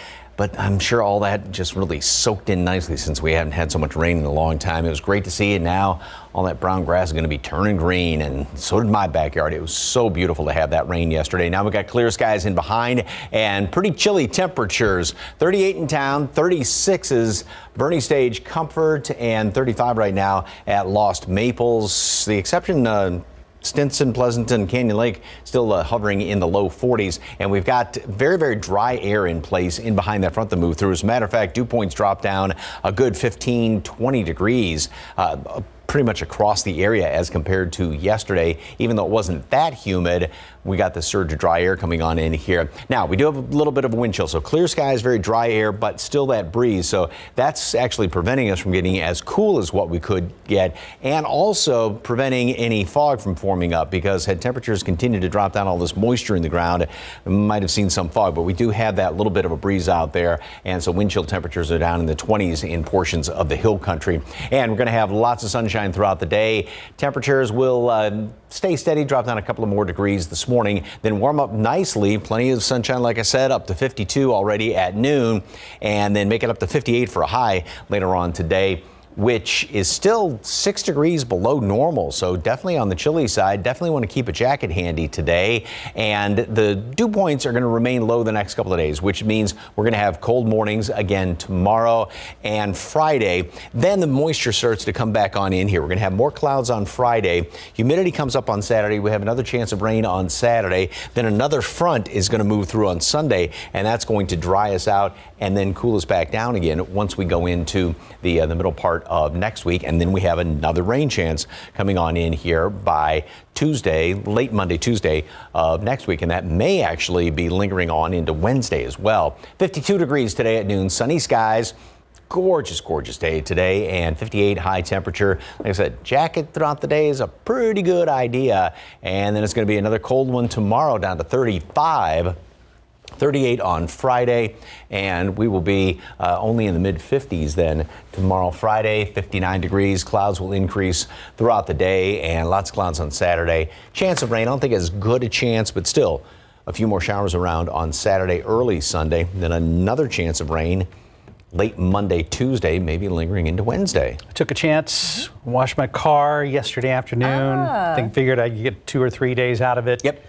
but I'm sure all that just really soaked in nicely since we haven't had so much rain in a long time. It was great to see, and now all that brown grass is going to be turning green, and so did my backyard. It was so beautiful to have that rain yesterday. Now we've got clear skies in behind and pretty chilly temperatures. 38 in town, 36 is Boerne Stage Comfort, and 35 right now at Lost Maples. The exception, uh, Stinson, Pleasanton, Canyon Lake still uh, hovering in the low 40s. And we've got very, very dry air in place in behind that front to move through. As a matter of fact, dew points drop down a good 15, 20 degrees. Uh, pretty much across the area as compared to yesterday. Even though it wasn't that humid, we got the surge of dry air coming on in here. Now, we do have a little bit of a wind chill, so clear skies, very dry air, but still that breeze. So that's actually preventing us from getting as cool as what we could get, and also preventing any fog from forming up because had temperatures continued to drop down all this moisture in the ground, might have seen some fog, but we do have that little bit of a breeze out there, and so wind chill temperatures are down in the 20s in portions of the hill country. And we're going to have lots of sunshine throughout the day. Temperatures will uh, stay steady, drop down a couple of more degrees this morning, then warm up nicely. Plenty of sunshine, like I said, up to 52 already at noon, and then make it up to 58 for a high later on today which is still six degrees below normal. So definitely on the chilly side, definitely want to keep a jacket handy today. And the dew points are going to remain low the next couple of days, which means we're going to have cold mornings again tomorrow and Friday. Then the moisture starts to come back on in here. We're going to have more clouds on Friday. Humidity comes up on Saturday. We have another chance of rain on Saturday. Then another front is going to move through on Sunday, and that's going to dry us out and then cool us back down again once we go into the, uh, the middle part of next week. And then we have another rain chance coming on in here by Tuesday, late Monday, Tuesday of next week. And that may actually be lingering on into Wednesday as well. 52 degrees today at noon, sunny skies gorgeous, gorgeous day today and 58 high temperature. Like I said, jacket throughout the day is a pretty good idea. And then it's going to be another cold one tomorrow down to 35. 38 on Friday, and we will be uh, only in the mid 50s then tomorrow, Friday, 59 degrees. Clouds will increase throughout the day, and lots of clouds on Saturday. Chance of rain, I don't think as good a chance, but still a few more showers around on Saturday, early Sunday, then another chance of rain late Monday, Tuesday, maybe lingering into Wednesday. I took a chance, washed my car yesterday afternoon. Ah. I think figured I'd get two or three days out of it. Yep.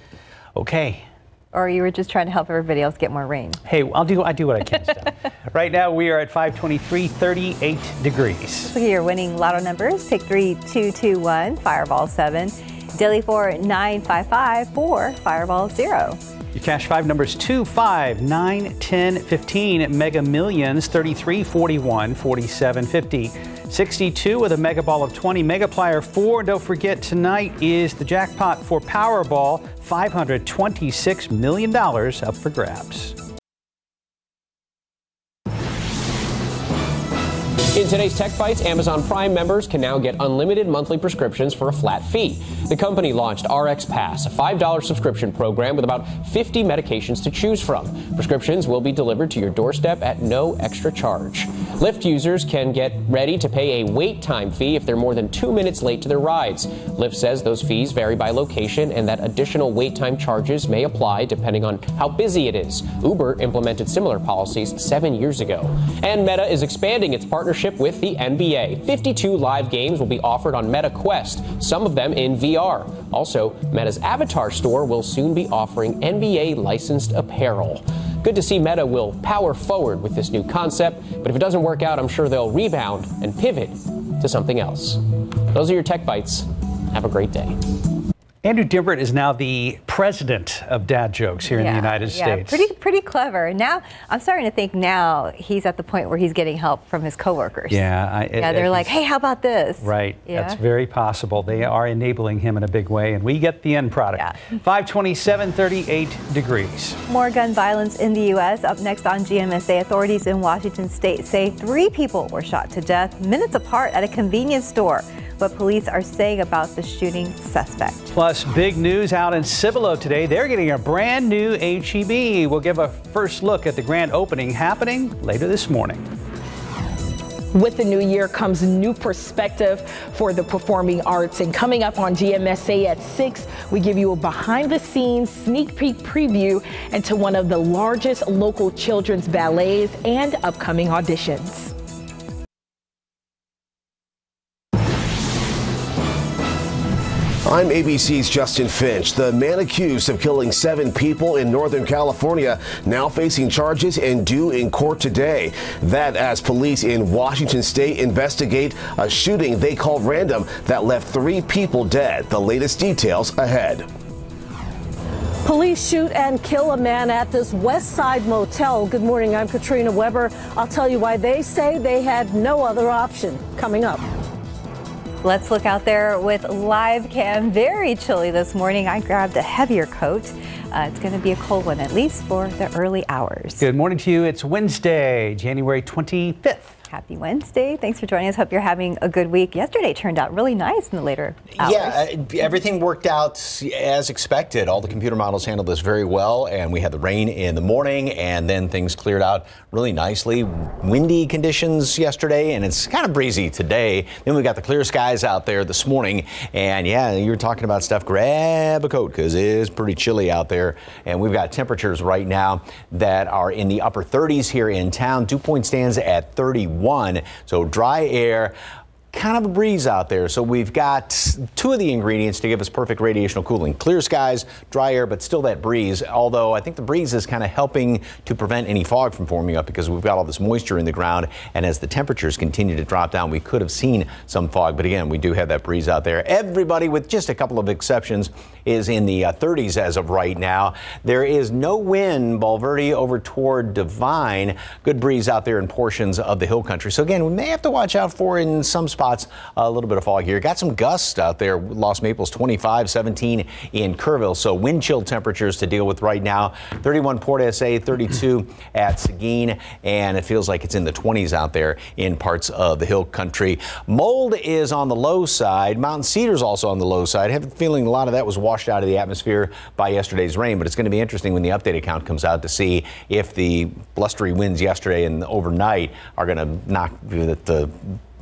Okay. Or you were just trying to help everybody else get more rain. Hey, I'll do I do what I can. Right now we are at 523, 38 degrees. Look at your winning lotto numbers. Pick 3221, Fireball 7. Daily four, nine, five, five, four, Fireball 0. Your cash five numbers 2, 5, 9, 10, 15. Mega Millions 33, 41, 47, 50. 62 with a mega ball of 20. Mega Plier 4. Don't forget, tonight is the jackpot for Powerball. $526 million up for grabs. In today's Tech Bites, Amazon Prime members can now get unlimited monthly prescriptions for a flat fee. The company launched RX Pass, a $5 subscription program with about 50 medications to choose from. Prescriptions will be delivered to your doorstep at no extra charge. Lyft users can get ready to pay a wait time fee if they're more than two minutes late to their rides. Lyft says those fees vary by location and that additional wait time charges may apply depending on how busy it is. Uber implemented similar policies seven years ago. And Meta is expanding its partnership with the NBA. 52 live games will be offered on Meta Quest, some of them in VR. Also, Meta's Avatar store will soon be offering NBA licensed apparel. Good to see Meta will power forward with this new concept, but if it doesn't work out, I'm sure they'll rebound and pivot to something else. Those are your Tech Bites. Have a great day. Andrew Dimbert is now the president of dad jokes here in the United yeah, States. Pretty, pretty clever. Now, I'm starting to think now he's at the point where he's getting help from his coworkers. Yeah, I, Yeah, they're like, hey, how about this? Right. Yeah. That's very possible. They are enabling him in a big way, and we get the end product. 527, 38 degrees. More gun violence in the U.S. Up next on GMSA, authorities in Washington state say three people were shot to death minutes apart at a convenience store. What police are saying about the shooting suspect. Plus, big news out in Cibolo today. They're getting a brand new HEB. We'll give a first look at the grand opening happening later this morning. With the new year comes new perspective for the performing arts. And coming up on GMSA at 6, we give you a behind the scenes sneak peek preview into one of the largest local children's ballets and upcoming auditions. I'm ABC's Justin Finch. The man accused of killing seven people in Northern California now facing charges and due in court today. That as police in Washington state investigate a shooting they call random that left three people dead. The latest details ahead. Police shoot and kill a man at this West Side motel. Good morning, I'm Katrina Weber. I'll tell you why they say they had no other option. Coming up. Let's look out there with live cam. Very chilly this morning. I grabbed a heavier coat. Uh, it's going to be a cold one, at least for the early hours. Good morning to you. It's Wednesday, January 25th. Happy Wednesday. Thanks for joining us. Hope you're having a good week. Yesterday turned out really nice in the later hours. Yeah, uh, everything worked out as expected. All the computer models handled this very well, and we had the rain in the morning, and then things cleared out really nicely. Windy conditions yesterday, and it's kind of breezy today. Then we got the clear skies out there this morning, and yeah, you were talking about stuff. Grab a coat because it is pretty chilly out there, and we've got temperatures right now that are in the upper 30s here in town. Dew point stands at 31. So dry air kind of a breeze out there. So we've got two of the ingredients to give us perfect radiational cooling. Clear skies, dry air, but still that breeze. Although I think the breeze is kind of helping to prevent any fog from forming up because we've got all this moisture in the ground. And as the temperatures continue to drop down, we could have seen some fog. But again, we do have that breeze out there. Everybody, with just a couple of exceptions, is in the uh, 30s as of right now. There is no wind, Bulverde over toward Divine. Good breeze out there in portions of the hill country. So again, we may have to watch out for in some spots a little bit of fog here. Got some gusts out there. Lost Maples 25, 17 in Kerrville. So wind chill temperatures to deal with right now. 31 Port SA, 32 at Seguin, and it feels like it's in the 20s out there in parts of the hill country. Mold is on the low side. Mountain Cedar's also on the low side. I have a feeling a lot of that was washed out of the atmosphere by yesterday's rain, but it's going to be interesting when the updated count comes out to see if the blustery winds yesterday and overnight are going to knock the, the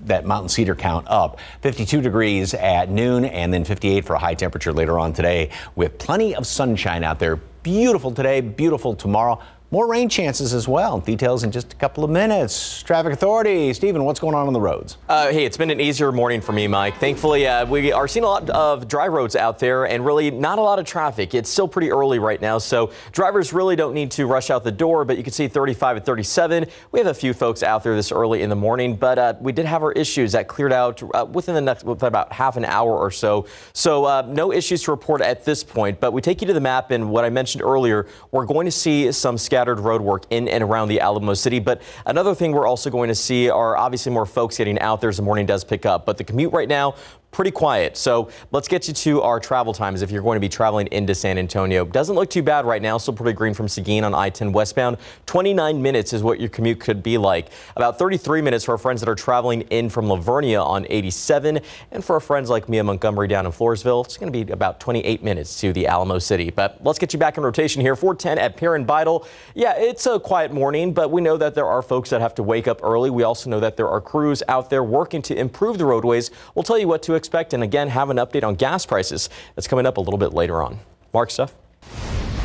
that Mountain Cedar count up. 52 degrees at noon and then 58 for a high temperature later on today with plenty of sunshine out there. Beautiful today, beautiful tomorrow. More rain chances as well. Details in just a couple of minutes. Traffic Authority, Stephen, what's going on on the roads? Uh, hey, it's been an easier morning for me, Mike. Thankfully, uh, we are seeing a lot of dry roads out there and really not a lot of traffic. It's still pretty early right now, so drivers really don't need to rush out the door, but you can see 35 and 37. We have a few folks out there this early in the morning, but uh, we did have our issues that cleared out uh, within the next within about half an hour or so. So uh, no issues to report at this point, but we take you to the map and what I mentioned earlier, we're going to see some scattered road work in and around the Alamo City. But another thing we're also going to see are obviously more folks getting out there as the morning does pick up. But the commute right now, pretty quiet. So let's get you to our travel times if you're going to be traveling into San Antonio. Doesn't look too bad right now. Still pretty green from Seguin on I-10 westbound. 29 minutes is what your commute could be like. About 33 minutes for our friends that are traveling in from La Vernia on 87. And for our friends like Mia Montgomery down in Floresville, it's going to be about 28 minutes to the Alamo City. But let's get you back in rotation here. 410 at Perrin Beitel. Yeah, it's a quiet morning, but we know that there are folks that have to wake up early. We also know that there are crews out there working to improve the roadways. We'll tell you what to expect and again have an update on gas prices. That's coming up a little bit later on. Mark Steph.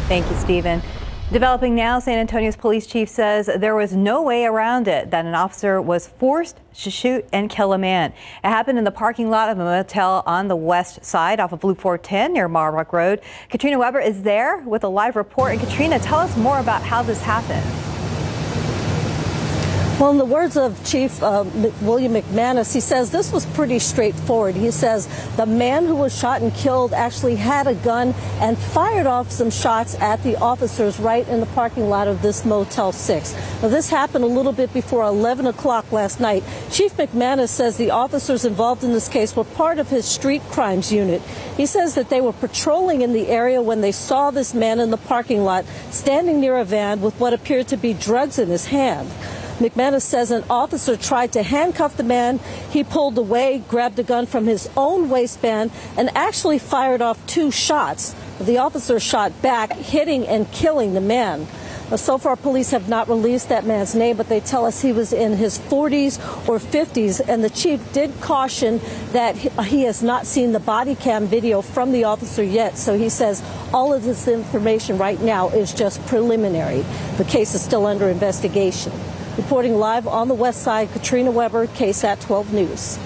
Thank you, Stephen. Developing now, San Antonio's police chief says there was no way around it that an officer was forced to shoot and kill a man. It happened in the parking lot of a motel on the west side off of Blue 410 near Marbach Road. Katrina Weber is there with a live report. And Katrina, tell us more about how this happened. Well, in the words of Chief uh, William McManus, he says this was pretty straightforward. He says the man who was shot and killed actually had a gun and fired off some shots at the officers right in the parking lot of this Motel 6. Now, this happened a little bit before 11 o'clock last night. Chief McManus says the officers involved in this case were part of his street crimes unit. He says that they were patrolling in the area when they saw this man in the parking lot standing near a van with what appeared to be drugs in his hand. McManus says an officer tried to handcuff the man. He pulled away, grabbed a gun from his own waistband, and actually fired off two shots. The officer shot back, hitting and killing the man. So far, police have not released that man's name, but they tell us he was in his 40s or 50s. And the chief did caution that he has not seen the body cam video from the officer yet. So he says all of this information right now is just preliminary. The case is still under investigation. Reporting live on the west side, Katrina Weber, KSAT 12 News.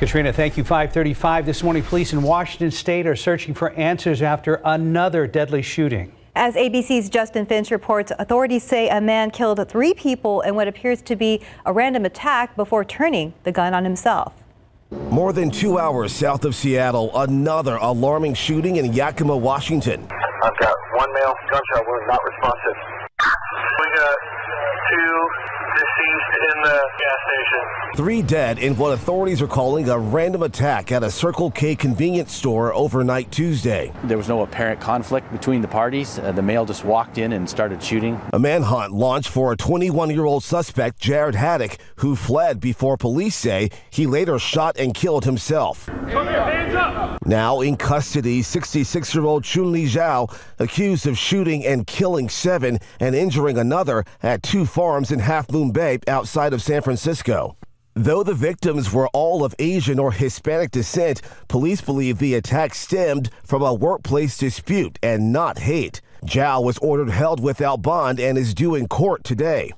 Katrina, thank you. 535 this morning, police in Washington state are searching for answers after another deadly shooting. As ABC's Justin Finch reports, authorities say a man killed three people in what appears to be a random attack before turning the gun on himself. More than two hours south of Seattle, another alarming shooting in Yakima, Washington. I've got one male gunshot wound not responsive. We got two deceased in the gas station. Three dead in what authorities are calling a random attack at a Circle K convenience store overnight Tuesday. There was no apparent conflict between the parties. Uh, the male just walked in and started shooting. A manhunt launched for a 21 year old suspect, Jarid Haddock, who fled before police say he later shot and killed himself. Now in custody, 66 year old Chun Li Zhao, accused of shooting and killing seven and injuring another at two farms in Half Moon Bay outside of San Francisco. Though the victims were all of Asian or Hispanic descent, police believe the attack stemmed from a workplace dispute and not hate. Zhao was ordered held without bond and is due in court today.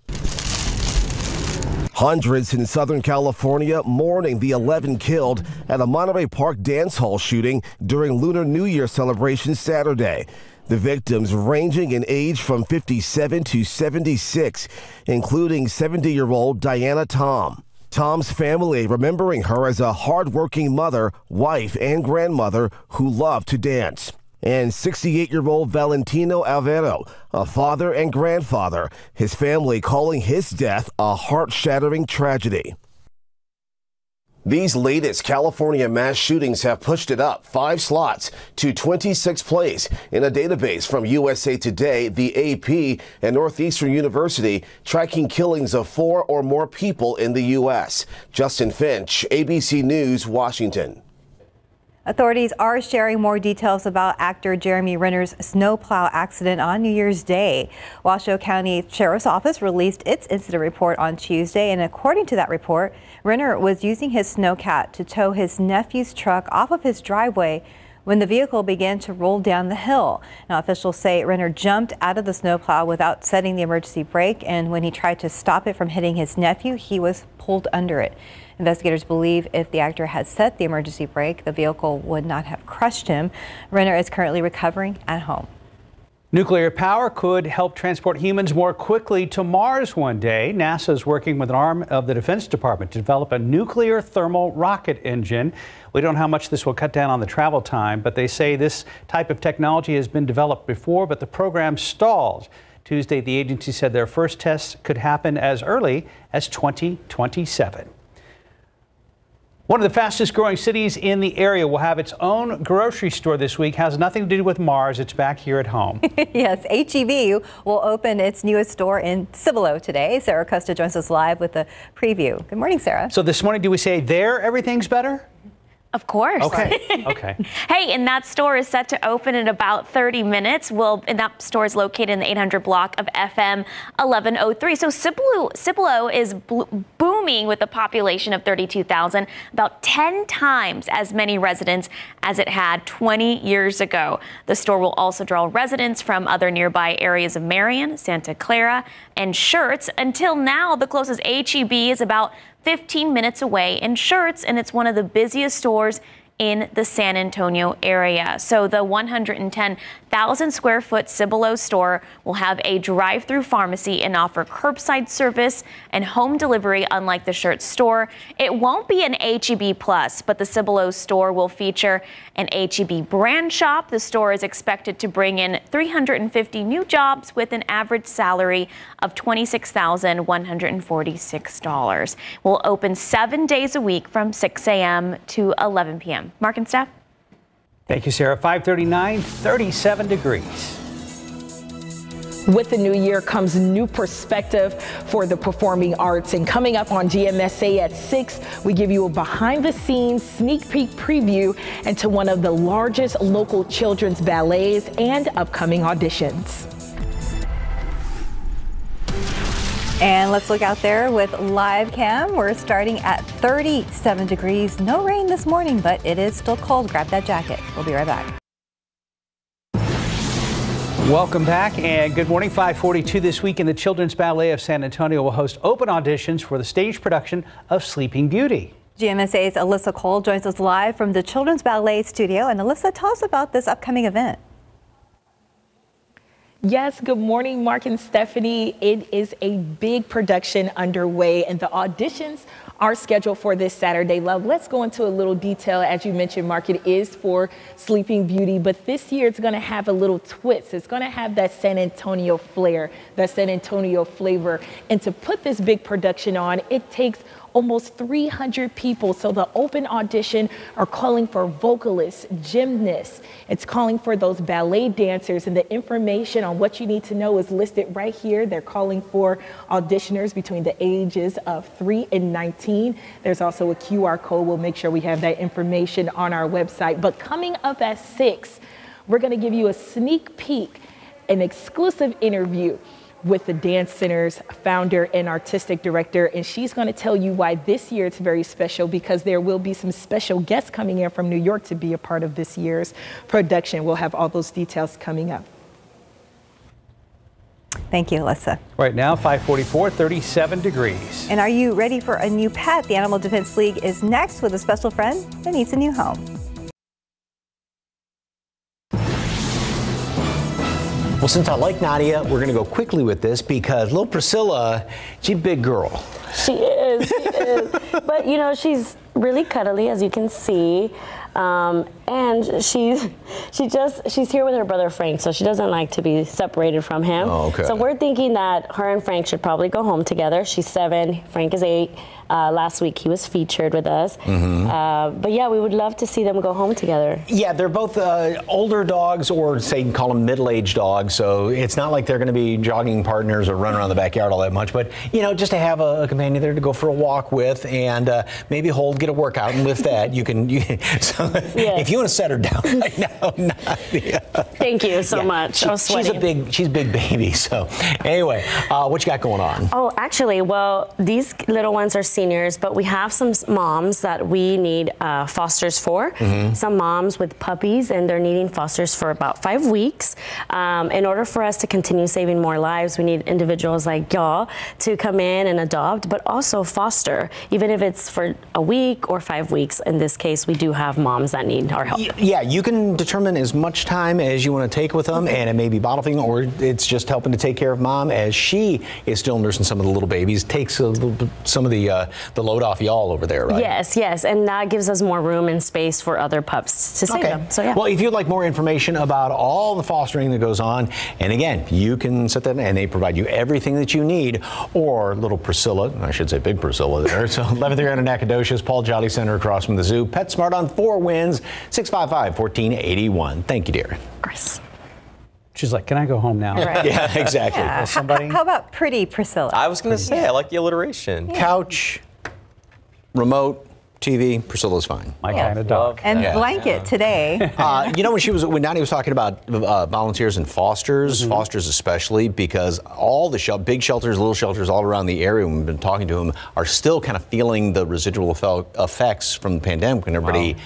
Hundreds in Southern California mourning the 11 killed at a Monterey Park dance hall shooting during Lunar New Year celebrations Saturday. The victims ranging in age from 57 to 76, including 70 year old Diana Tom. Tom's family remembering her as a hardworking mother, wife, and grandmother who loved to dance and 68 year old Valentino Alvero, a father and grandfather, his family calling his death a heart shattering tragedy. These latest California mass shootings have pushed it up five slots to 26th place in a database from USA Today, the AP, and Northeastern University tracking killings of four or more people in the U.S. Justin Finch, ABC News, Washington. Authorities are sharing more details about actor Jeremy Renner's snowplow accident on New Year's Day. Washoe County Sheriff's Office released its incident report on Tuesday, and according to that report, Renner was using his snowcat to tow his nephew's truck off of his driveway when the vehicle began to roll down the hill. Now, officials say Renner jumped out of the snowplow without setting the emergency brake, and when he tried to stop it from hitting his nephew, he was pulled under it. Investigators believe if the actor had set the emergency brake, the vehicle would not have crushed him. Renner is currently recovering at home. Nuclear power could help transport humans more quickly to Mars one day. NASA is working with an arm of the Defense Department to develop a nuclear thermal rocket engine. We don't know how much this will cut down on the travel time, but they say this type of technology has been developed before, but the program stalled. Tuesday, the agency said their first tests could happen as early as 2027. One of the fastest growing cities in the area will have its own grocery store this week. Has nothing to do with Mars. It's back here at home. yes, HEB will open its newest store in Cibolo today. Sarah Costa joins us live with a preview. Good morning, Sarah. So this morning, do we say there everything's better? Of course. Okay. Okay. hey, and that store is set to open in about 30 minutes. Well, and that store is located in the 800 block of FM 1103. So Cibolo is booming with a population of 32,000, about 10 times as many residents as it had 20 years ago. The store will also draw residents from other nearby areas of Marion, Santa Clara, and Schertz. Until now, the closest HEB is about 15 minutes away in Schertz, and it's one of the busiest stores in the San Antonio area. So the 110,000 square foot Cibolo store will have a drive-through pharmacy and offer curbside service and home delivery unlike the Schertz store. It won't be an HEB plus, but the Cibolo store will feature an HEB brand shop. The store is expected to bring in 350 new jobs with an average salary of $26,146. Will open seven days a week from 6 a.m. to 11 p.m. Mark and Steph. Thank you, Sarah. 539, 37 degrees. With the new year comes new perspective for the performing arts. And coming up on GMSA at 6, we give you a behind the scenes sneak peek preview into one of the largest local children's ballets and upcoming auditions. And let's look out there with live cam. We're starting at 37 degrees. No rain this morning, but it is still cold. Grab that jacket. We'll be right back. Welcome back and good morning. 542 this week in the Children's Ballet of San Antonio will host open auditions for the stage production of Sleeping Beauty. GMSA's Alyssa Cole joins us live from the Children's Ballet Studio. And Alyssa, tell us about this upcoming event. Yes, good morning, Mark and Stephanie. It is a big production underway, and the auditions are scheduled for this Saturday. Love, let's go into a little detail. As you mentioned, Mark, it is for Sleeping Beauty, but this year it's going to have a little twist. It's going to have that San Antonio flair, that San Antonio flavor. And to put this big production on, it takes almost 300 people. So the open audition are calling for vocalists, gymnasts. It's calling for those ballet dancers and the information on what you need to know is listed right here. They're calling for auditioners between the ages of 3 and 19. There's also a QR code. We'll make sure we have that information on our website. But coming up at 6, we're going to give you a sneak peek, an exclusive interview with the Dance Center's founder and artistic director. And she's going to tell you why this year it's very special because there will be some special guests coming in from New York to be a part of this year's production. We'll have all those details coming up. Thank you, Alyssa. Right now, 544, 37 degrees. And are you ready for a new pet? The Animal Defense League is next with a special friend that needs a new home. Well, since I like Nadia, we're going to go quickly with this because little Priscilla, she's a big girl. She is, she is. But you know, she's really cuddly, as you can see. Um, and she's she just she's here with her brother Frank, so she doesn't like to be separated from him. Oh, okay. So we're thinking that her and Frank should probably go home together. She's seven, Frank is eight. Uh, last week he was featured with us. mm-hmm. Uh, but yeah, we would love to see them go home together. Yeah, they're both uh, older dogs, or say you can call them middle-aged dogs. So it's not like they're going to be jogging partners or run around the backyard all that much. But you know, just to have a, a companion there to go for a walk with, and uh, maybe hold, get a workout, and lift that. You can. You, so if you want to set her down right now, Nadia. Thank you so Yeah, much. she- she's a big, she's a big baby. So anyway, uh, what you got going on? Oh, actually, well, these little ones are seniors, but we have some moms that we need uh, fosters for. Mhm. Some moms with puppies, and they're needing fosters for about five weeks. Um, in order for us to continue saving more lives, we need individuals like y'all to come in and adopt, but also foster, even if it's for a week or five weeks. In this case, we do have moms that need our help. Yeah, you can determine as much time as you want to take with them, and it may be bottle feeding, or it's just helping to take care of mom as she is still nursing some of the little babies. Takes a little, some of the uh, the load off y'all over there, right? Yes, yes, and that gives us more room and space for other pups to save Okay. them. So yeah. Well, if you'd like more information about all the fostering that goes on, and again, you can set that, and they provide you everything that you need. Or little Priscilla, I should say big Priscilla there. So 11th year in Nacogdoches, Paul Jolley Center across from the zoo. PetSmart on four wins, 655 1481. Thank you, dear. Chris. She's like, can I go home now? Yeah, exactly. Yeah. Somebody. How about pretty Priscilla? I was going to say, I like the alliteration. Couch, remote, TV, Priscilla's fine. My kind of dog. and Yeah. blanket today. Uh, you know, when she was when Nani was talking about uh, volunteers and fosters, Mm-hmm. fosters especially, because all the shel- big shelters, little shelters all around the area, when we've been talking to them, are still kind of feeling the residual effel- effects from the pandemic when everybody.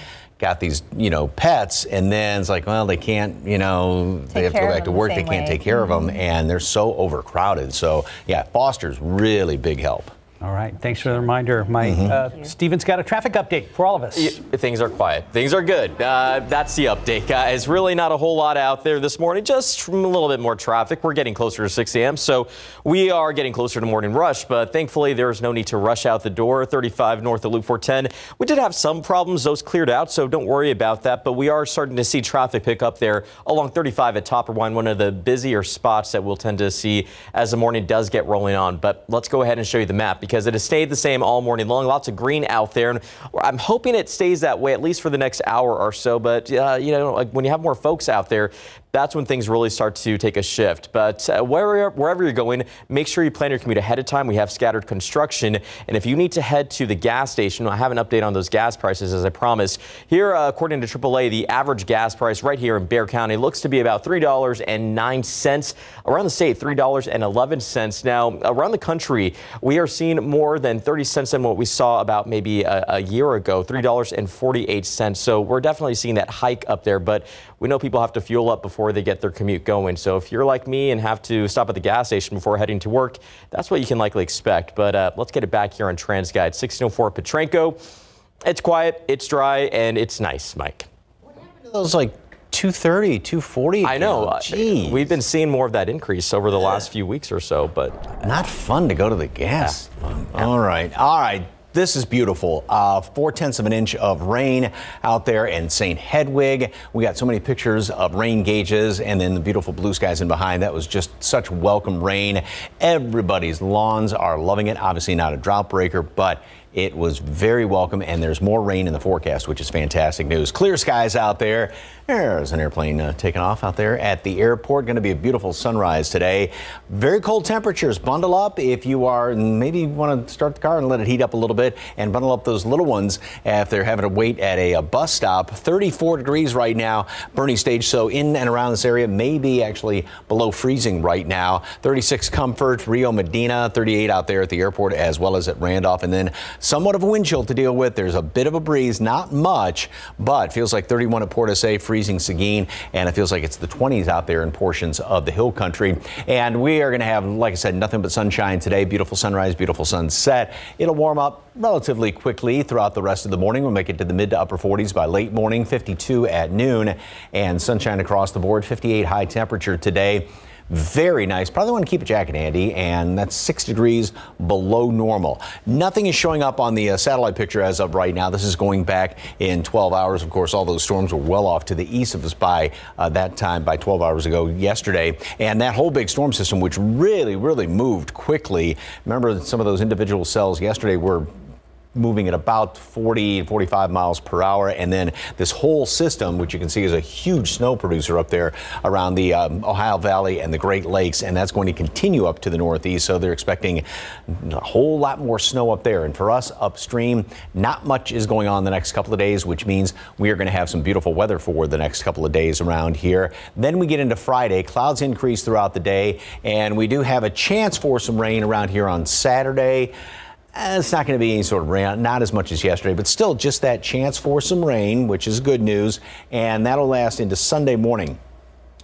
Got these, you know, pets, and then it's like, well, they can't, you know, they have to go back to them the work. They can't way. take care of them, Mhm. and they're so overcrowded. So, yeah, fosters really big help. All right. Thanks for the reminder, Mike. Uh, Steven's got a traffic update for all of us. Things are quiet. Things are good. Uh, that's the update, guys. Really not a whole lot out there this morning, just a little bit more traffic. We're getting closer to 6 a.m., so we are getting closer to morning rush, but thankfully there's no need to rush out the door. 35 north of Loop 410. We did have some problems. Those cleared out, so don't worry about that, but we are starting to see traffic pick up there along 35 at Top Wine, one of the busier spots that we'll tend to see as the morning does get rolling on. But let's go ahead and show you the map because it has stayed the same all morning long. Lots of green out there, and I'm hoping it stays that way at least for the next hour or so. But uh, you know, when you have more folks out there, that's when things really start to take a shift. But uh, wherever, wherever you're going, make sure you plan your commute ahead of time. We have scattered construction. And if you need to head to the gas station, I have an update on those gas prices as I promised. Here, uh, according to AAA, the average gas price right here in Bexar County looks to be about $3.09. Around the state, $3.11. Now, around the country, we are seeing more than 30 cents than what we saw about maybe a, a year ago, $3.48. So we're definitely seeing that hike up there. But we know people have to fuel up before they get their commute going. So if you're like me and have to stop at the gas station before heading to work, that's what you can likely expect. But uh, let's get it back here on TransGuide 1604 Potranco. It's quiet, it's dry, and it's nice, Mike. What happened to those like 230, 240. I know. now. uh, Gee, We've been seeing more of that increase over the last few weeks or so, but not fun to go to the gas. All right, all right. This is beautiful. Uh, four tenths of an inch of rain out there in St. Hedwig. We got so many pictures of rain gauges and then the beautiful blue skies in behind. That was just such welcome rain. Everybody's lawns are loving it. Obviously, not a drought breaker, but it was very welcome, and there's more rain in the forecast, which is fantastic news. Clear skies out there. There's an airplane uh, taking off out there at the airport. Going to be a beautiful sunrise today. Very cold temperatures. Bundle up if you are maybe want to start the car and let it heat up a little bit, and bundle up those little ones if they're having to wait at a, a bus stop. 34 degrees right now, Boerne Stage. So in and around this area, maybe actually below freezing right now. 36 Comfort, Rio Medina, 38 out there at the airport as well as at Randolph, and then somewhat of a wind chill to deal with. There's a bit of a breeze, not much, but feels like 31 at Port SA, Seguin, and it feels like it's the 20s out there in portions of the hill country. And we are going to have, like I said, nothing but sunshine today. Beautiful sunrise, beautiful sunset. It'll warm up relatively quickly throughout the rest of the morning. We'll make it to the mid to upper 40s by late morning, 52 at noon, and sunshine across the board, 58 high temperature today. Very nice. Probably want to keep a jacket handy, and that's six degrees below normal. Nothing is showing up on the uh, satellite picture as of right now. This is going back in 12 hours. Of course, all those storms were well off to the east of us by uh, that time, by 12 hours ago yesterday. And that whole big storm system, which really, really moved quickly. Remember, some of those individual cells yesterday were moving at about 40 and 45 miles per hour. And then this whole system which you can see is a huge snow producer up there around the um, ohio valley and the great lakes and that's going to continue up to the northeast. So they're expecting a whole lot more snow up there. And for us upstream not much is going on the next couple of days which means we are going to have some beautiful weather for the next couple of days around here. Then we get into friday. Clouds increase throughout the day and we do have a chance for some rain around here on saturday uh, It's not going to be any sort of rain, not as much as yesterday, but still just that chance for some rain, which is good news. And that'll last into Sunday morning.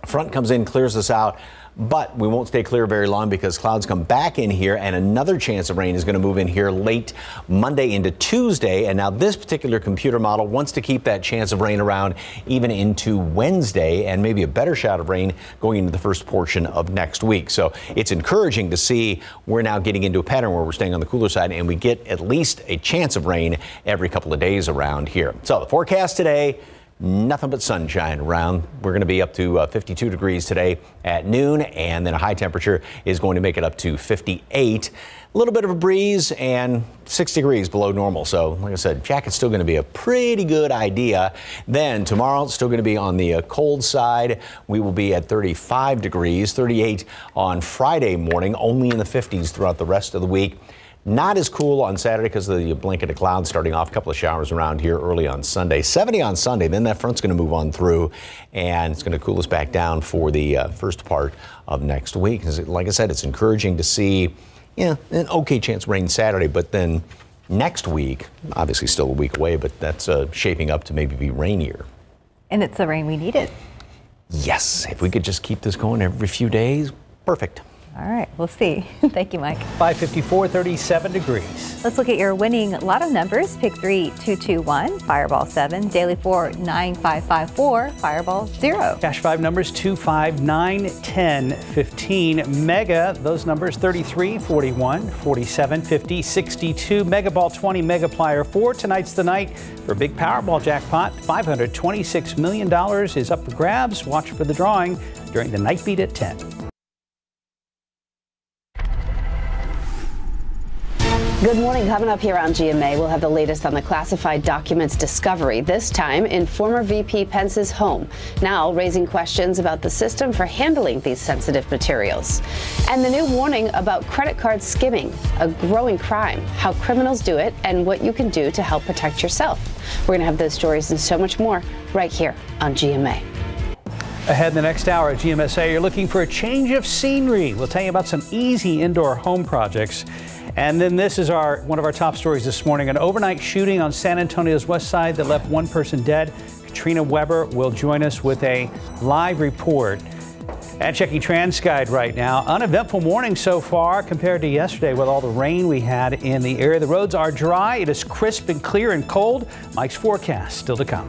Front comes in, clears us out. But we won't stay clear very long because clouds come back in here and another chance of rain is going to move in here late Monday into Tuesday. And now this particular computer model wants to keep that chance of rain around even into Wednesday and maybe a better shot of rain going into the first portion of next week. So it's encouraging to see we're now getting into a pattern where we're staying on the cooler side and we get at least a chance of rain every couple of days around here. So the forecast today. Nothing but sunshine around. We're going to be up to uh, 52 degrees today at noon, and then a high temperature is going to make it up to 58. A little bit of a breeze and 6 degrees below normal. So, like I said, jacket's still going to be a pretty good idea. Then tomorrow, it's still going to be on the uh, cold side. We will be at 35 degrees, 38 on Friday morning, only in the 50s throughout the rest of the week. Not as cool on Saturday because of the blanket of clouds starting off. A couple of showers around here early on Sunday. 70 on Sunday. Then that front's going to move on through and it's going to cool us back down for the uh, first part of next week. Like I said, it's encouraging to see, yeah, an okay chance of rain Saturday, but then next week, obviously still a week away, but that's uh, shaping up to maybe be rainier. And it's the rain we needed. Yes, if we could just keep this going every few days, perfect. All right, we'll see. Thank you, Mike. 554, 37 degrees. Let's look at your winning lotto numbers. Pick 3, 221, Fireball 7, Daily 4, 9554, Fireball 0. Cash 5 numbers 2, 5, 9, 10, 15. Mega, those numbers 33, 41, 47, 50, 62. Mega Ball 20, Mega Plier 4. Tonight's the night for Big Powerball jackpot. $526 million is up for grabs. Watch for the drawing during the night beat at 10. Good morning. Coming up here on GMA, we'll have the latest on the classified documents discovery, this time in former VP Pence's home, now raising questions about the system for handling these sensitive materials. And the new warning about credit card skimming, a growing crime, how criminals do it, and what you can do to help protect yourself. We're going to have those stories and so much more right here on GMA. Ahead in the next hour at GMSA, you're looking for a change of scenery. We'll tell you about some easy indoor home projects. And then this is our one of our top stories this morning. An overnight shooting on San Antonio's west side that left one person dead. Katrina Weber will join us with a live report. And checking TransGuide right now. Uneventful morning so far compared to yesterday with all the rain we had in the area. The roads are dry. It is crisp and clear and cold. Mike's forecast still to come.